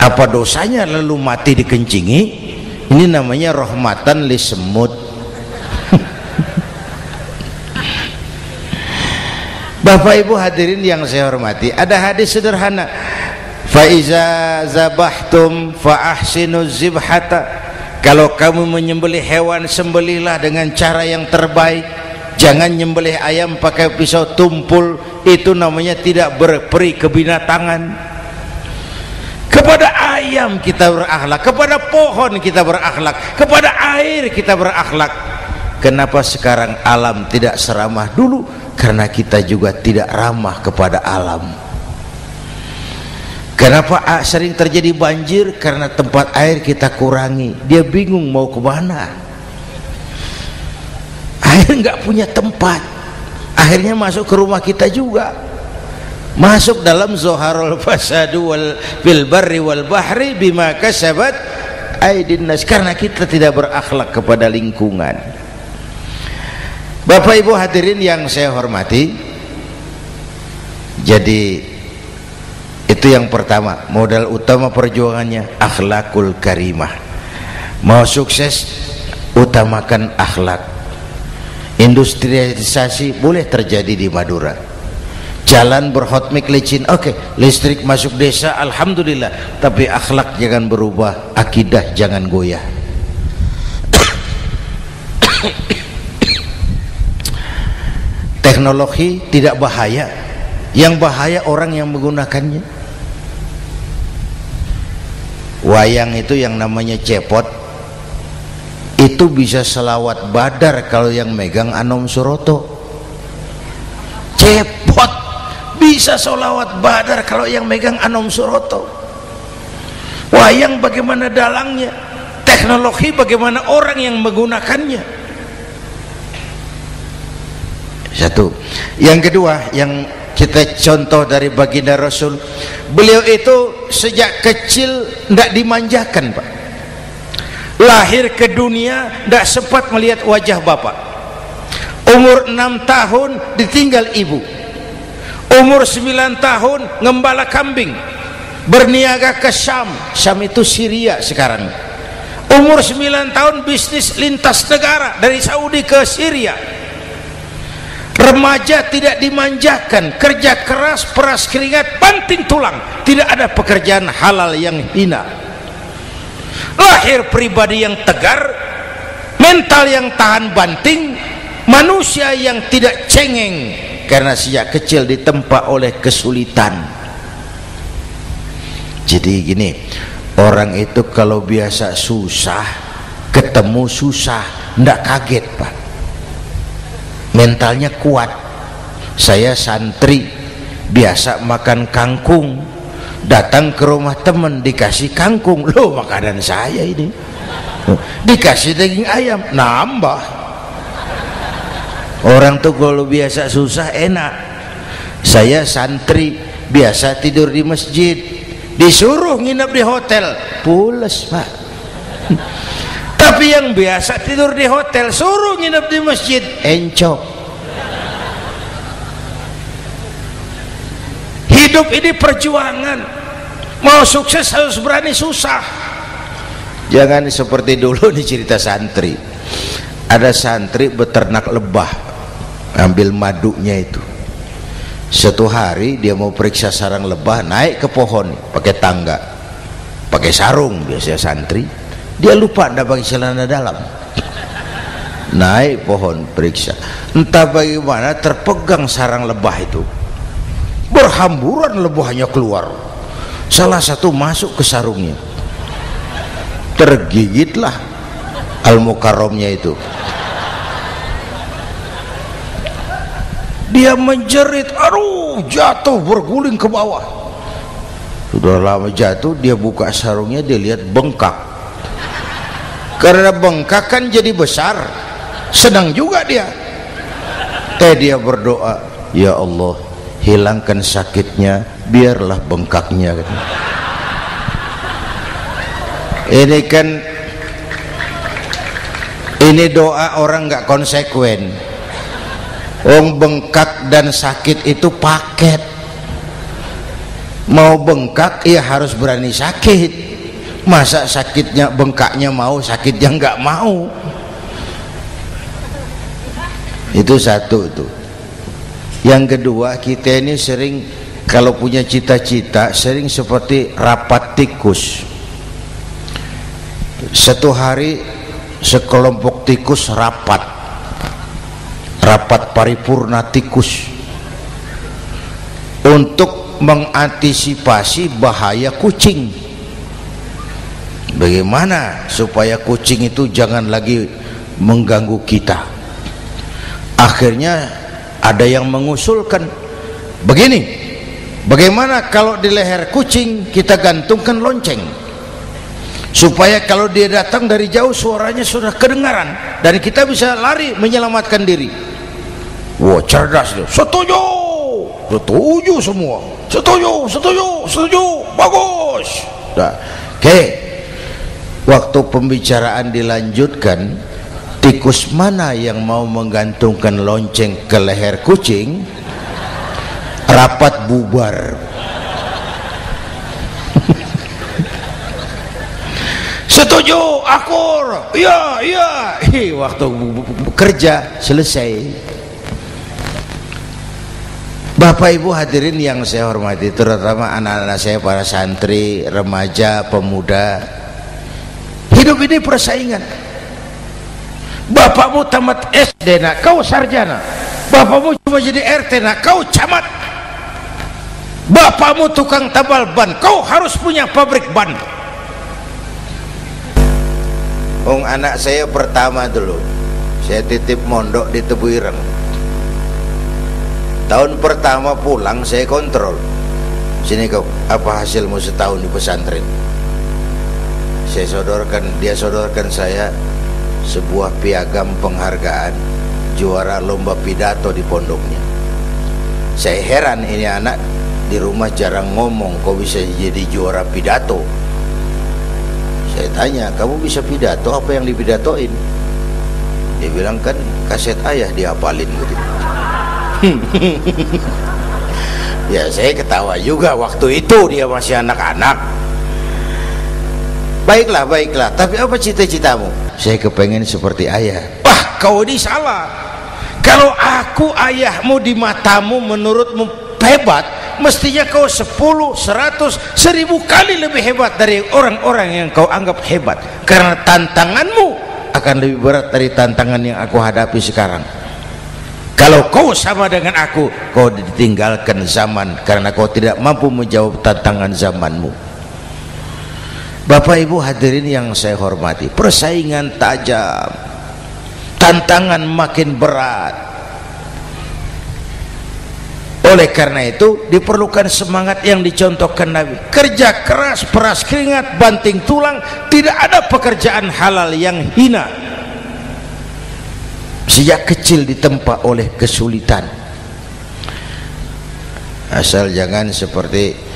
Apa dosanya lalu mati dikencingi? Ini namanya rahmatan li semut Bapak Ibu hadirin yang saya hormati ada hadis sederhana. Faiza zabahtum fa ahsinu zibhata. Kalau kamu menyembelih hewan sembelihlah dengan cara yang terbaik. Jangan nyembelih ayam pakai pisau tumpul itu namanya tidak berperi kebinatangan. Kepada ayam kita berakhlak kepada pohon kita berakhlak kepada air kita berakhlak. Kenapa sekarang alam tidak seramah? Dulu karena kita juga tidak ramah kepada alam. Kenapa sering terjadi banjir? Karena tempat air kita kurangi. Dia bingung mau ke mana air nggak punya tempat. Akhirnya masuk ke rumah kita juga. Masuk dalam zoharul fasadu wal bil barri wal bahri bima kasabat aidin nas. Karena kita tidak berakhlak kepada lingkungan Bapak Ibu hadirin yang saya hormati jadi itu yang pertama modal utama perjuangannya akhlakul karimah. Mau sukses utamakan akhlak. Industrialisasi boleh terjadi di Madura. Jalan berhotmik licin oke okay. listrik masuk desa Alhamdulillah. Tapi akhlak jangan berubah akidah jangan goyah teknologi tidak bahaya. Yang bahaya orang yang menggunakannya. Wayang itu yang namanya cepot itu bisa selawat badar kalau yang megang Anom Suroto. Cepot bisa selawat badar kalau yang megang Anom Suroto. Wayang bagaimana dalangnya? Teknologi bagaimana orang yang menggunakannya satu. Yang kedua yang kita contoh dari baginda Rasul beliau itu sejak kecil tidak dimanjakan Pak. Lahir ke dunia tidak sempat melihat wajah bapak. Umur 6 tahun ditinggal ibu. Umur 9 tahun ngembala kambing. Berniaga ke Syam. Syam itu Syria sekarang. Umur 9 tahun bisnis lintas negara dari Saudi ke Syria remaja tidak dimanjakan kerja keras peras keringat banting tulang. Tidak ada pekerjaan halal yang hina. Lahir pribadi yang tegar mental yang tahan banting manusia yang tidak cengeng karena sejak kecil ditempa oleh kesulitan. Jadi gini orang itu kalau biasa susah ketemu susah ndak kaget pak mentalnya kuat. Saya santri biasa makan kangkung. Datang ke rumah teman dikasih kangkung. Loh makanan saya ini. Dikasih daging ayam nambah. Orang tuh kalau biasa susah enak. Saya santri biasa tidur di masjid. Disuruh nginep di hotel. Pules pak tapi yang biasa tidur di hotel suruh nginep di masjid. Encok. Hidup ini perjuangan. Mau sukses harus berani susah. Jangan seperti dulu nih cerita santri. Ada santri beternak lebah ambil madunya itu. Satu hari dia mau periksa sarang lebah naik ke pohon pakai tangga pakai sarung biasanya santri dia lupa tidak pakai celana dalam. Naik pohon periksa. Entah bagaimana terpegang sarang lebah itu. Berhamburan lebahnya keluar. Salah satu masuk ke sarungnya. Tergigitlah al-mukarramnya itu. Dia menjerit aduh jatuh berguling ke bawah. Sudah lama jatuh dia buka sarungnya dia lihat bengkak karena bengkak kan jadi besar sedang juga dia eh dia berdoa ya Allah hilangkan sakitnya biarlah bengkaknya ini kan ini doa orang nggak konsekuen Wong bengkak dan sakit itu paket. Mau bengkak ya harus berani sakit. Masa sakitnya bengkaknya mau, sakitnya nggak mau. Itu satu itu. Yang kedua kita ini sering kalau punya cita-cita sering seperti rapat tikus. Satu hari sekelompok tikus rapat rapat paripurna tikus untuk mengantisipasi bahaya kucing bagaimana supaya kucing itu jangan lagi mengganggu kita? Akhirnya ada yang mengusulkan begini bagaimana kalau di leher kucing kita gantungkan lonceng? Supaya kalau dia datang dari jauh suaranya sudah kedengaran dan kita bisa lari menyelamatkan diri. Wah cerdas dia. Setuju. Setuju semua. Setuju setuju setuju. Bagus. Nah, oke. okay. Waktu pembicaraan dilanjutkan tikus mana yang mau menggantungkan lonceng ke leher kucing? Rapat bubar. Setuju akur. Iya iya. Waktu bekerja selesai. Bapak Ibu hadirin yang saya hormati terutama anak-anak saya para santri, remaja, pemuda hidup ini persaingan. Bapakmu tamat SD nak kau sarjana. Bapakmu cuma jadi RT nak kau camat. Bapakmu tukang tabal ban kau harus punya pabrik ban. Ong anak saya pertama dulu. Saya titip mondok di Tebu Ireng. Tahun pertama pulang saya kontrol. Sini kau apa hasilmu setahun di pesantren saya sodorkan dia sodorkan saya sebuah piagam penghargaan juara lomba pidato di pondoknya. Saya heran ini anak di rumah jarang ngomong kok bisa jadi juara pidato. Saya tanya kamu bisa pidato? Apa yang dipidatoin? Dia bilang kan kaset ayah dihafalin gitu. Ya saya ketawa juga waktu itu dia masih anak-anak baiklah baiklah. Tapi apa cita-citamu? Saya kepengen seperti ayah. Wah kau ini salah. Kalau aku ayahmu di matamu menurutmu hebat mestinya kau 10, 100, 1000 kali lebih hebat dari orang-orang yang kau anggap hebat. Karena tantanganmu akan lebih berat dari tantangan yang aku hadapi sekarang. Kalau kau sama dengan aku kau ditinggalkan zaman karena kau tidak mampu menjawab tantangan zamanmu Bapak Ibu hadirin yang saya hormati persaingan tajam tantangan makin berat. Oleh karena itu diperlukan semangat yang dicontohkan Nabi. Kerja keras peras keringat banting tulang tidak ada pekerjaan halal yang hina. Sejak kecil ditempa oleh kesulitan. Asal jangan seperti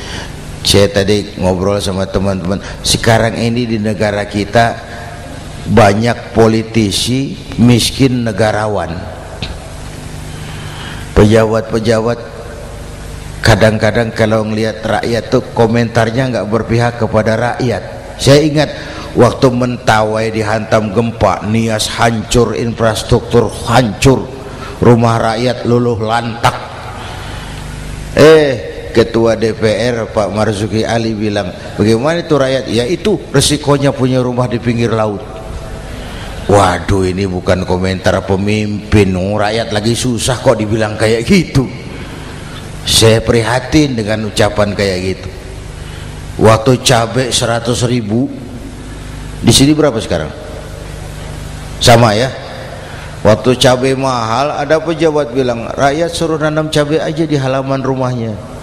saya tadi ngobrol sama teman-teman. Sekarang ini di negara kita banyak politisi miskin negarawan. Pejabat-pejabat kadang-kadang kalau melihat rakyat tuh komentarnya nggak berpihak kepada rakyat. Saya ingat waktu mentawai dihantam gempa nias hancur infrastruktur hancur rumah rakyat luluh lantak. Eh ketua DPR Pak Marzuki Ali bilang bagaimana itu rakyat? Ya itu resikonya punya rumah di pinggir laut. Waduh ini bukan komentar pemimpin. Rakyat lagi susah kok dibilang kayak gitu. Saya prihatin dengan ucapan kayak gitu. Waktu cabai 100 ribu di sini berapa sekarang? Sama ya? Waktu cabai mahal ada pejabat bilang rakyat suruh nanam cabai aja di halaman rumahnya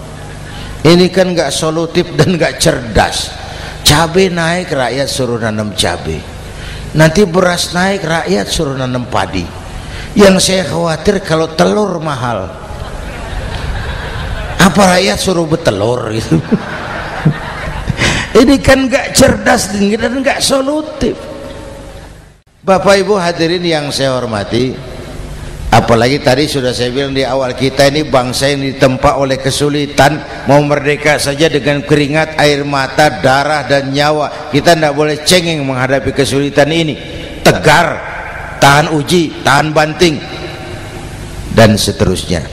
ini kan gak solutif dan gak cerdas. Cabai naik rakyat suruh nanam cabai. Nanti beras naik rakyat suruh nanam padi. Yang saya khawatir kalau telur mahal. Apa rakyat suruh betelur gitu ini kan gak cerdas dan gak solutif. Bapak Ibu hadirin yang saya hormati apalagi tadi sudah saya bilang di awal kita ini bangsa yang ditempa oleh kesulitan. Mau merdeka saja dengan keringat air mata darah dan nyawa. Kita tidak boleh cengeng menghadapi kesulitan ini. Tegar tahan uji tahan banting dan seterusnya.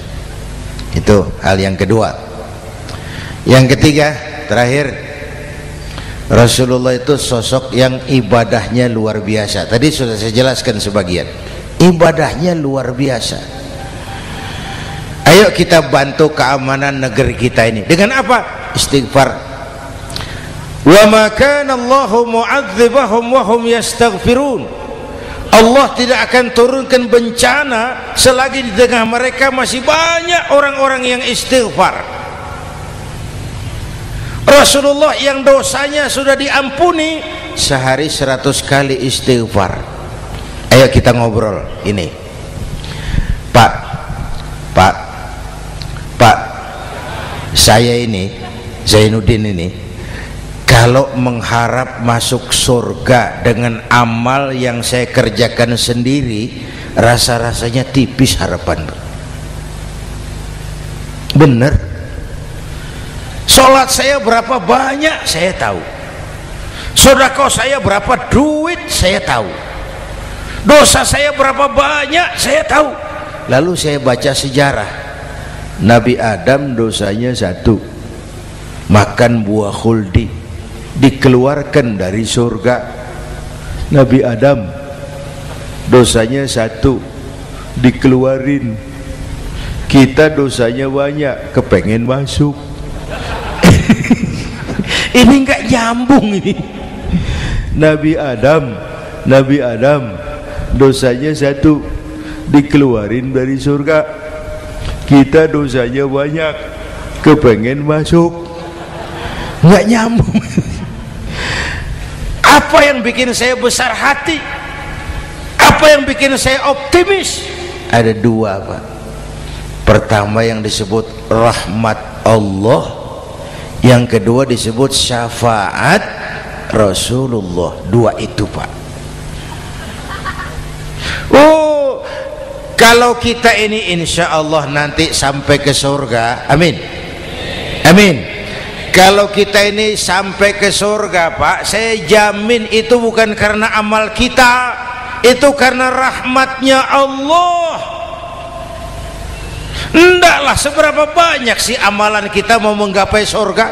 Itu hal yang kedua. Yang ketiga terakhir Rasulullah itu sosok yang ibadahnya luar biasa. Tadi sudah saya jelaskan sebagian ibadahnya luar biasa. Ayo kita bantu keamanan negeri kita ini. Dengan apa? Istighfar. Wa ma kana Allahu mu'adzibahum wa hum yastaghfirun. Allah tidak akan turunkan bencana selagi di tengah mereka masih banyak orang-orang yang istighfar. Rasulullah yang dosanya sudah diampuni sehari seratus kali istighfar ayo kita ngobrol ini. Pak Pak Pak saya ini Zainuddin ini kalau mengharap masuk surga dengan amal yang saya kerjakan sendiri rasa-rasanya tipis harapan. Benar. Sholat saya berapa banyak saya tahu. Sodako saya berapa duit saya tahu dosa saya berapa banyak saya tahu. Lalu saya baca sejarah. Nabi Adam dosanya satu. Makan buah khuldi. Dikeluarkan dari surga. Nabi Adam dosanya satu. Dikeluarin. Kita dosanya banyak kepengen masuk. Ini enggak nyambung ini. Nabi Adam Nabi Adam dosanya satu dikeluarin dari surga. Kita dosanya banyak kepengen masuk. Enggak nyambung. Apa yang bikin saya besar hati? Apa yang bikin saya optimis? Ada dua Pak. Pertama yang disebut rahmat Allah yang kedua disebut syafaat Rasulullah. Dua itu Pak oh kalau kita ini insya Allah nanti sampai ke surga amin. Amin. Kalau kita ini sampai ke surga pak saya jamin itu bukan karena amal kita itu karena rahmatnya Allah. Ndaklah seberapa banyak sih amalan kita mau menggapai surga?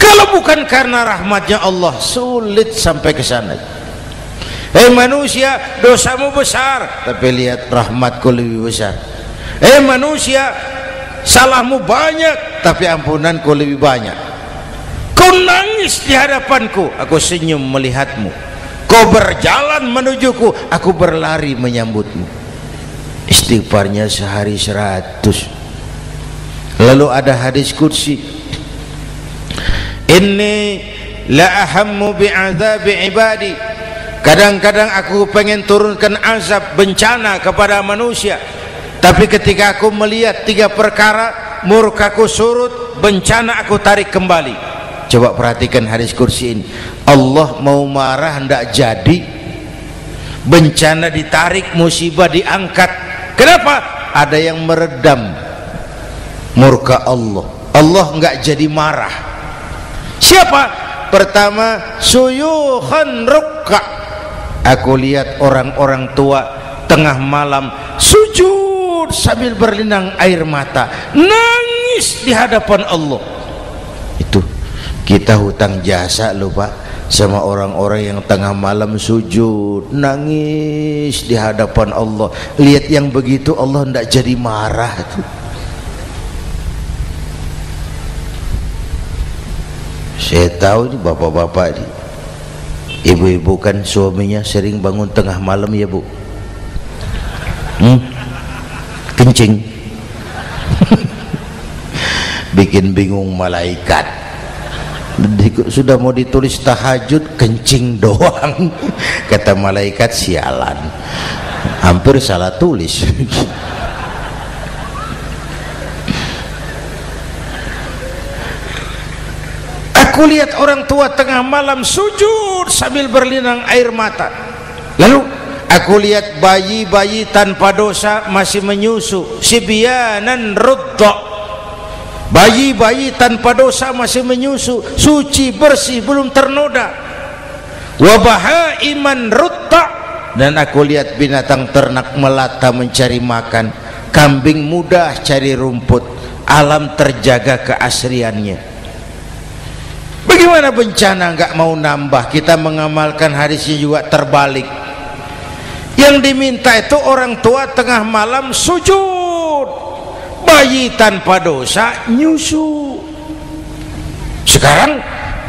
Kalau bukan karena rahmatnya Allah sulit sampai ke sana Hei manusia dosamu besar. Tapi lihat rahmatku lebih besar. Hei manusia salahmu banyak tapi ampunanku lebih banyak. Kau nangis di hadapanku aku senyum melihatmu. Kau berjalan menujuku aku berlari menyambutmu. Istighfarnya sehari seratus. Lalu ada hadis kursi. Ini la ahammu bi'adhabi ibadi kadang-kadang aku pengen turunkan azab bencana kepada manusia. Tapi ketika aku melihat tiga perkara murkaku surut bencana aku tarik kembali. Coba perhatikan hadis kursi ini. Allah mau marah hendak jadi. Bencana ditarik musibah diangkat. Kenapa? Ada yang meredam murka Allah. Allah enggak jadi marah. Siapa? Pertama suyuhan rukka aku lihat orang-orang tua tengah malam sujud sambil berlinang air mata nangis di hadapan Allah. Itu kita hutang jasa lupa sama orang-orang yang tengah malam sujud nangis di hadapan Allah. Lihat yang begitu Allah tidak jadi marah tuh saya tahu ini bapak-bapak ini ibu-ibu kan suaminya sering bangun tengah malam ya bu. Hmm? kencing. Bikin bingung malaikat. Sudah mau ditulis tahajud kencing doang. Kata malaikat sialan. Hampir salah tulis Aku lihat orang tua tengah malam sujud sambil berlinang air mata. Lalu aku lihat bayi-bayi tanpa dosa masih menyusu. Sibyanan rudda. Bayi-bayi tanpa dosa masih menyusu, suci bersih belum ternoda. Wabaha iman rutta dan aku lihat binatang ternak melata mencari makan. Kambing mudah cari rumput. Alam terjaga keasriannya Bagaimana bencana enggak mau nambah? Kita mengamalkan hadisnya juga terbalik. Yang diminta itu orang tua tengah malam sujud. Bayi tanpa dosa nyusu. Sekarang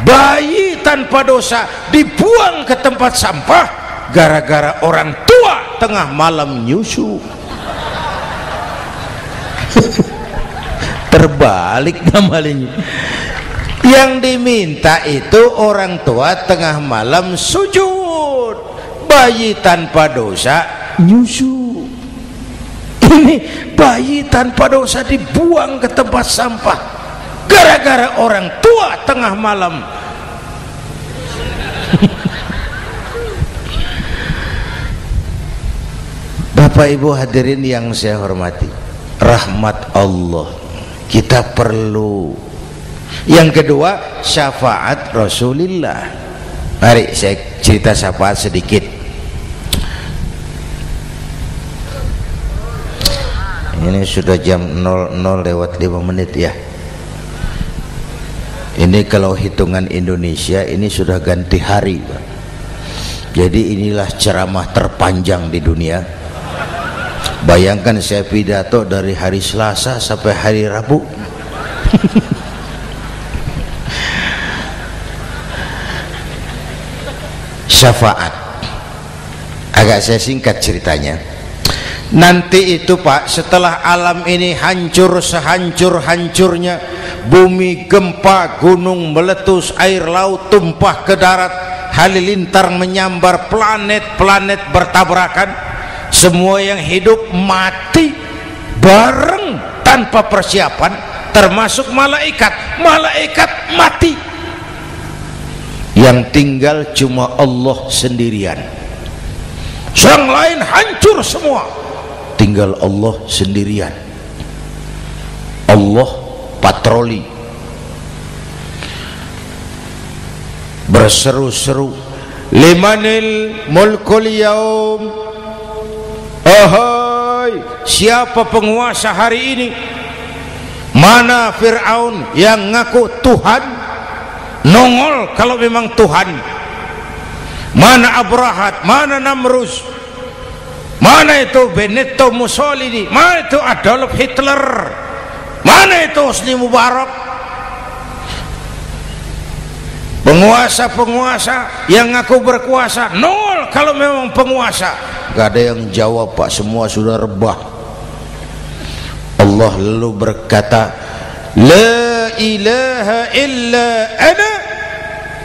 bayi tanpa dosa dibuang ke tempat sampah gara-gara orang tua tengah malam nyusu. Terbalik namanya yang diminta itu orang tua tengah malam sujud. Bayi tanpa dosa nyusu ini bayi tanpa dosa dibuang ke tempat sampah. Gara-gara orang tua tengah malam. Bapak Ibu hadirin yang saya hormati. Rahmat Allah. Kita perlu yang kedua syafaat Rasulullah mari saya cerita syafaat sedikit. Ini sudah jam 00 lewat 5 menit ya. Ini kalau hitungan Indonesia ini sudah ganti hari jadi inilah ceramah terpanjang di dunia. Bayangkan saya pidato dari hari Selasa sampai hari Rabu syafaat. Agak saya singkat ceritanya. Nanti itu pak setelah alam ini hancur sehancur-hancurnya bumi gempa gunung meletus air laut tumpah ke darat halilintar menyambar planet-planet bertabrakan semua yang hidup mati bareng tanpa persiapan termasuk malaikat. Malaikat mati yang tinggal cuma Allah sendirian. Yang lain hancur semua. Tinggal Allah sendirian. Allah patroli. Berseru-seru. Limanil mulkul yaum. Ahoy siapa penguasa hari ini? Mana Fir'aun yang ngaku Tuhan? Nongol kalau memang Tuhan. Mana Abrahat mana Namrus mana itu Benito Mussolini mana itu Adolf Hitler mana itu Hosni Mubarak. Penguasa-penguasa yang ngaku berkuasa nol kalau memang penguasa. Gak ada yang jawab pak. Semua sudah rebah. Allah lalu berkata La ilaha illa ana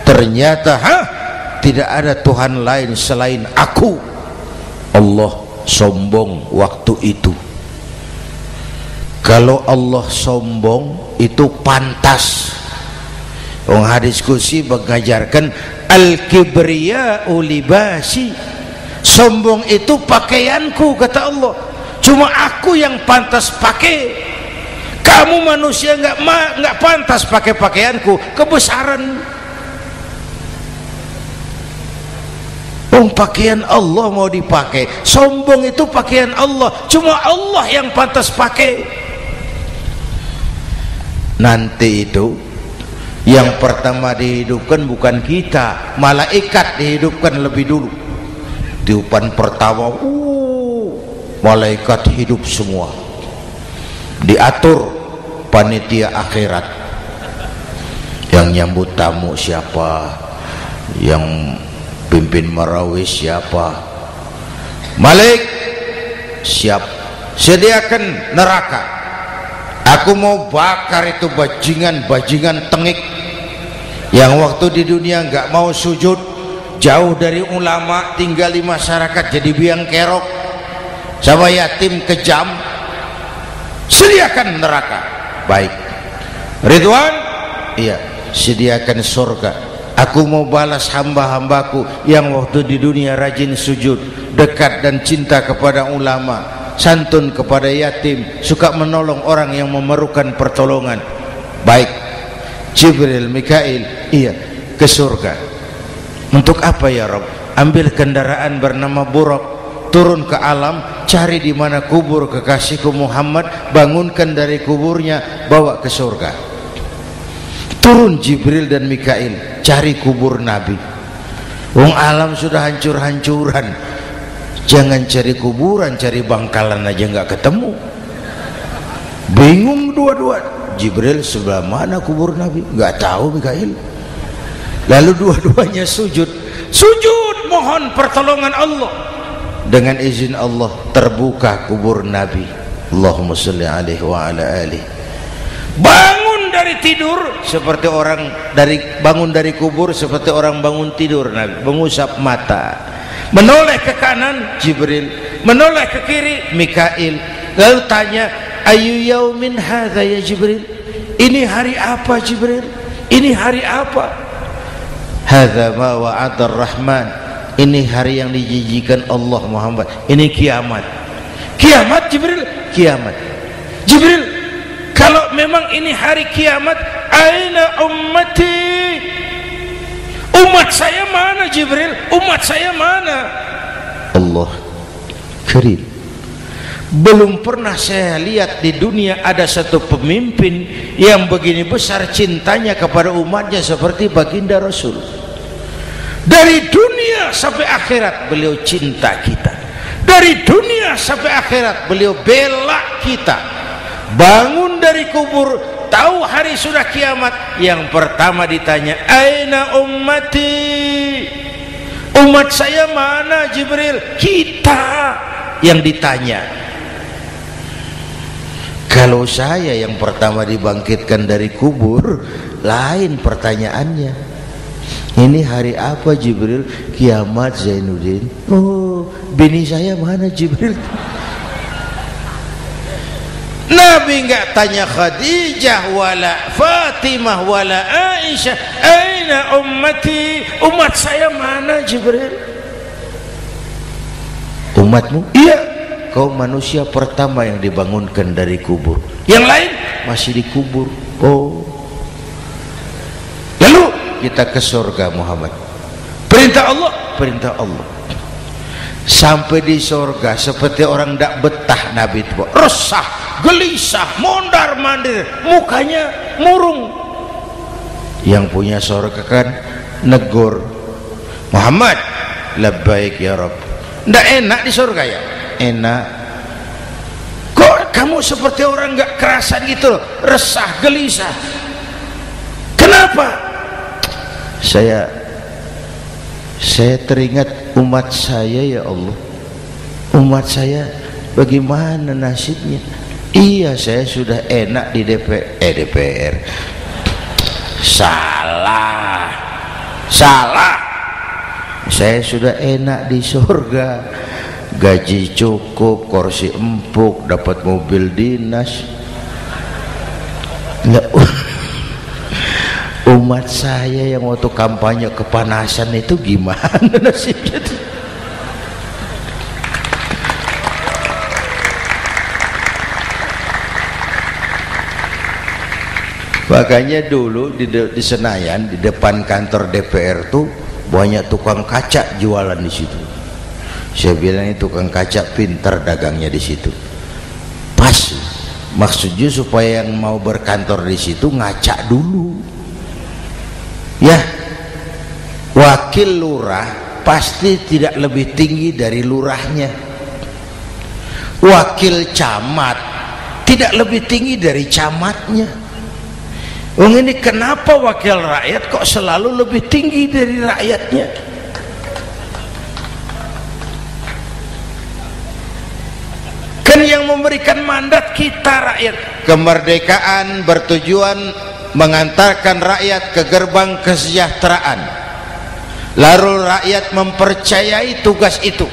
Ternyata ha? Tidak ada Tuhan lain selain aku. Allah sombong waktu itu. Kalau Allah sombong itu pantas. Orang hadis kursi mengajarkan Al-kibriya'u libasi. Sombong itu pakaianku kata Allah. Cuma aku yang pantas pakai. Kamu manusia nggak nggak pantas pakai pakaianku. Kebesaran Oh pakaian Allah mau dipakai. Sombong itu pakaian Allah. Cuma Allah yang pantas pakai. Nanti itu yang pertama dihidupkan bukan kita malaikat dihidupkan lebih dulu. Tiupan pertama uh, malaikat hidup semua. Diatur panitia akhirat. Yang nyambut tamu siapa? Yang pimpin marawis siapa? Malik siap. Sediakan neraka. Aku mau bakar itu bajingan-bajingan tengik. Yang waktu di dunia nggak mau sujud jauh dari ulama tinggal di masyarakat jadi biang kerok. Sama yatim kejam. Sediakan neraka. Baik. Ridwan? Iya sediakan surga aku mau balas hamba-hambaku yang waktu di dunia rajin sujud dekat dan cinta kepada ulama santun kepada yatim suka menolong orang yang memerlukan pertolongan. Baik Jibril Mikail iya ke surga. Untuk apa ya Rob? Ambil kendaraan bernama Buruk turun ke alam cari di mana kubur kekasihku Muhammad bangunkan dari kuburnya bawa ke surga turun Jibril dan Mikail cari kubur Nabi. Wong alam sudah hancur-hancuran. Jangan cari kuburan cari bangkalan aja nggak ketemu. Bingung dua-dua. Jibril sebelah mana kubur Nabi? Nggak tahu Mikail. Lalu dua-duanya sujud. Sujud mohon pertolongan Allah. Dengan izin Allah terbuka kubur Nabi. Allahumma salli alaihi wa ala alihi bangun dari tidur. Seperti orang dari bangun dari kubur seperti orang bangun tidur Nabi. Mengusap mata. Menoleh ke kanan. Jibril. Menoleh ke kiri. Mikail. Lalu tanya ayu yaumin hadha ya Jibril? Ini hari apa Jibril? Ini hari apa? Hadha ma wa'adar rahman ini hari yang dijijikan Allah Muhammad. Ini kiamat. Kiamat Jibril. Kiamat. Jibril kalau memang ini hari kiamat aina ummati? Umat saya mana Jibril? Umat saya mana? Allah karim belum pernah saya lihat di dunia ada satu pemimpin yang begini besar cintanya kepada umatnya seperti baginda Rasul. Dari dunia sampai akhirat beliau cinta kita. Dari dunia sampai akhirat beliau bela kita bangun dari kubur tahu hari sudah kiamat. Yang pertama ditanya aina ummati? Umat saya mana Jibril? Kita. Yang ditanya kalau saya yang pertama dibangkitkan dari kubur lain pertanyaannya. Ini hari apa Jibril? Kiamat Zainuddin. Oh bini saya mana Jibril Nabi enggak tanya Khadijah wala Fatimah wala Aisyah aina ummati? Umat saya mana Jibril? Umatmu? Iya. Kau manusia pertama yang dibangunkan dari kubur. Yang lain? Masih dikubur oh. Lalu? Kita ke surga Muhammad. Perintah Allah? Perintah Allah. Sampai di surga seperti orang tidak betah Nabi itu resah gelisah mondar mandir. Mukanya murung. Yang punya surga kan negur. Muhammad labbaik ya Rabb. Tidak enak di surga ya? Enak. Kok kamu seperti orang nggak kerasan gitu resah gelisah. Kenapa? Saya saya teringat umat saya ya Allah. Umat saya bagaimana nasibnya iya saya sudah enak di DPR eh DPR salah. Salah. Saya sudah enak di surga. Gaji cukup kursi empuk dapat mobil dinas. Nggak, umat saya yang waktu kampanye kepanasan itu gimana nasibnya makanya dulu di, di Senayan di depan kantor DPR tuh banyak tukang kaca jualan di situ. Saya bilang ini tukang kaca pintar dagangnya di situ. Pas maksudnya supaya yang mau berkantor di situ ngaca dulu. Ya wakil lurah pasti tidak lebih tinggi dari lurahnya. Wakil camat tidak lebih tinggi dari camatnya Wong ini kenapa wakil rakyat kok selalu lebih tinggi dari rakyatnya? Kan yang memberikan mandat kita rakyat. Kemerdekaan bertujuan mengantarkan rakyat ke gerbang kesejahteraan. Lalu rakyat mempercayai tugas itu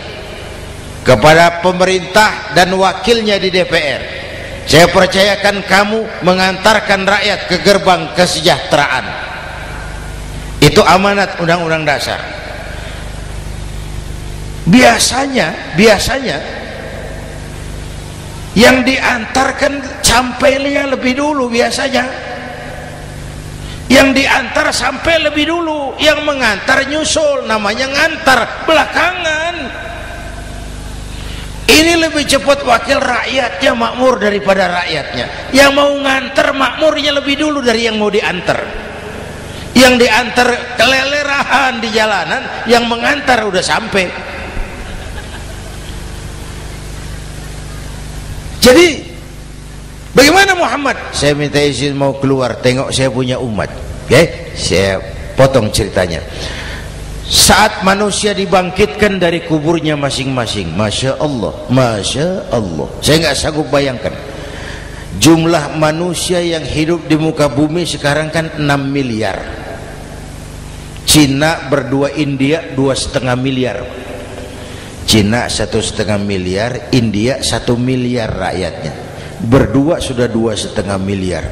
kepada pemerintah dan wakilnya di DPR saya percayakan kamu mengantarkan rakyat ke gerbang kesejahteraan. Itu amanat undang-undang dasar. Biasanya biasanya yang diantarkan sampainya lebih dulu biasanya. Yang diantar sampai lebih dulu yang mengantar nyusul namanya ngantar belakangan ini lebih cepat wakil rakyatnya makmur daripada rakyatnya. Yang mau nganter makmurnya lebih dulu dari yang mau diantar. Yang diantar kelelerahan di jalanan yang mengantar udah sampai. Jadi bagaimana Muhammad? Saya minta izin mau keluar tengok saya punya umat. Oke okay? saya potong ceritanya saat manusia dibangkitkan dari kuburnya masing-masing. Masya Allah Masya Allah. Saya nggak sanggup bayangkan. Jumlah manusia yang hidup di muka bumi sekarang kan 6 miliar. Cina berdua India dua setengah miliar. Cina satu setengah miliar India satu miliar rakyatnya. Berdua sudah dua setengah miliar.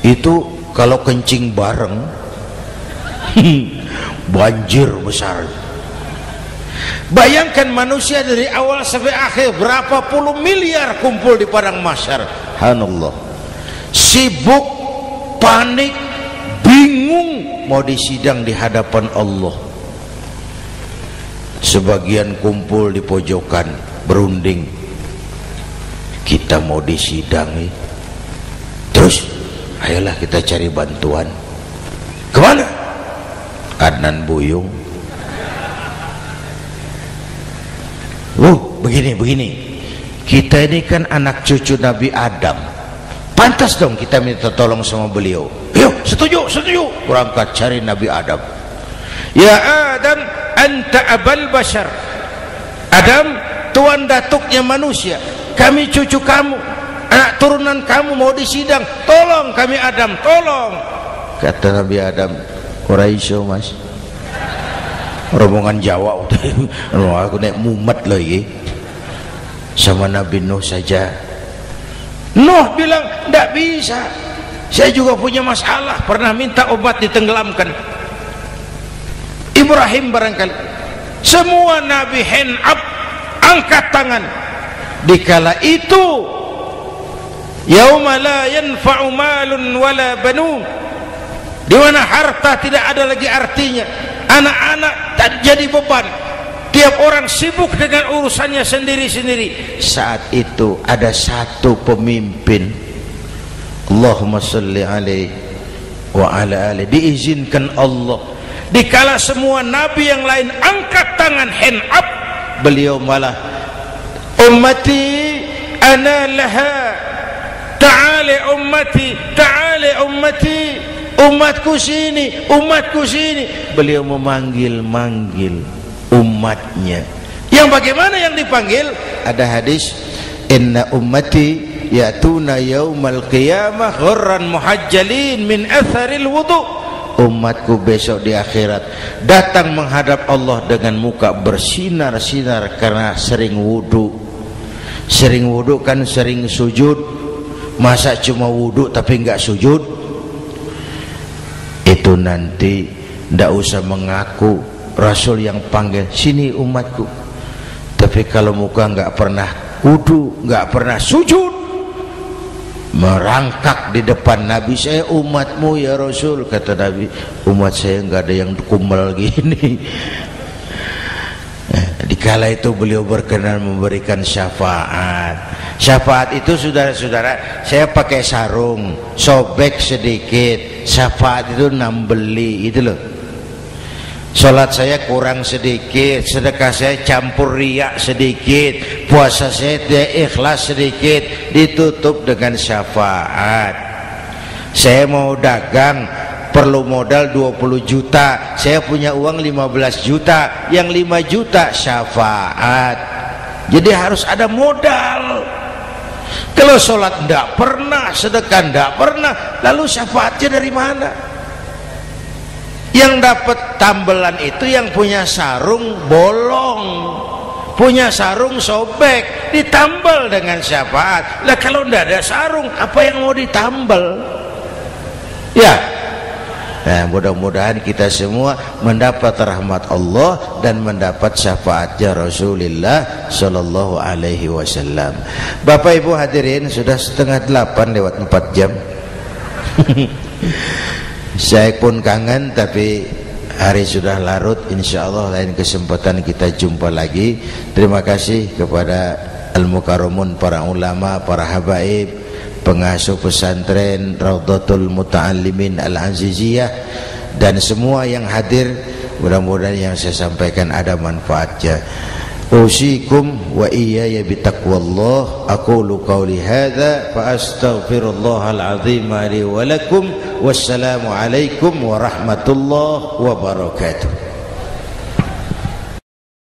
Itu kalau kencing bareng banjir besar. Bayangkan manusia dari awal sampai akhir berapa puluh miliar kumpul di padang masyar hanallah sibuk panik bingung mau disidang di hadapan Allah. Sebagian kumpul di pojokan berunding. Kita mau disidangi terus ayolah kita cari bantuan. Ke mana Adnan Buyung. Uh begini begini. Kita ini kan anak cucu Nabi Adam. Pantas dong kita minta tolong sama beliau. Yuk setuju setuju. Berangkat cari Nabi Adam. Ya Adam anta abal bashar. Adam tuan datuknya manusia. Kami cucu kamu. Anak turunan kamu mau disidang. Tolong kami Adam tolong. Kata Nabi Adam ora iso mas. Rombongan Jawa aku naik mumet lagi sama Nabi Nuh saja. Nuh bilang tidak bisa. Saya juga punya masalah. Pernah minta obat ditenggelamkan. Ibrahim barangkali. Semua Nabi hand up angkat tangan. Dikala itu yauma la yanfa'u malun wala banun di mana harta tidak ada lagi artinya. Anak-anak tak jadi beban. Tiap orang sibuk dengan urusannya sendiri-sendiri. Saat itu ada satu pemimpin. Allahumma salli alaihi wa ala ali diizinkan Allah. Dikala semua nabi yang lain angkat tangan hand up beliau malah ummati ana laha. Ta'ali ummati ta'ali ummati umatku sini umatku sini. Beliau memanggil-manggil umatnya. Yang bagaimana yang dipanggil? Ada hadis inna ummati yatuna yaumal qiyamah ghurran muhajjalin min atharil wudu. Umatku besok di akhirat datang menghadap Allah dengan muka bersinar-sinar karena sering wudu. Sering wudu kan sering sujud. Masa cuma wudu tapi enggak sujud itu nanti ndak usah mengaku Rasul yang panggil sini umatku. Tapi kalau muka enggak pernah wudu enggak pernah sujud merangkak di depan Nabi saya umatmu ya Rasul kata Nabi. Umat saya enggak ada yang kumel gini dikala itu beliau berkenan memberikan syafaat. Syafaat itu saudara-saudara saya pakai sarung sobek sedikit. Syafaat itu nambeli itu loh. Salat saya kurang sedikit, sedekah saya campur riak sedikit, puasa saya tidak ikhlas sedikit, ditutup dengan syafaat. Saya mau dagang, perlu modal 20 juta, saya punya uang 15 juta, yang 5 juta syafaat. Jadi harus ada modal. Kalau sholat tidak pernah, sedekah tidak pernah, lalu syafaatnya dari mana? yang dapat tambelan itu yang punya sarung bolong punya sarung sobek ditambal dengan syafaat lah kalau tidak ada sarung apa yang mau ditambal ya nah mudah-mudahan kita semua mendapat rahmat Allah dan mendapat syafaatnya Rasulullah Shallallahu Alaihi Wasallam. Bapak Ibu hadirin sudah setengah delapan lewat empat jam. Saya pun kangen tapi hari sudah larut. Insyaallah lain kesempatan kita jumpa lagi. Terima kasih kepada al-mukarramun para ulama para habaib pengasuh pesantren Raudatul Muta'allimin Al-Aziziyah dan semua yang hadir mudah-mudahan yang saya sampaikan ada manfaatnya. Usikum wa iya ya bitaqwallah aku lukau lihada fa astaghfirullahal azimari walakum wassalamualaikum warahmatullahi wabarakatuh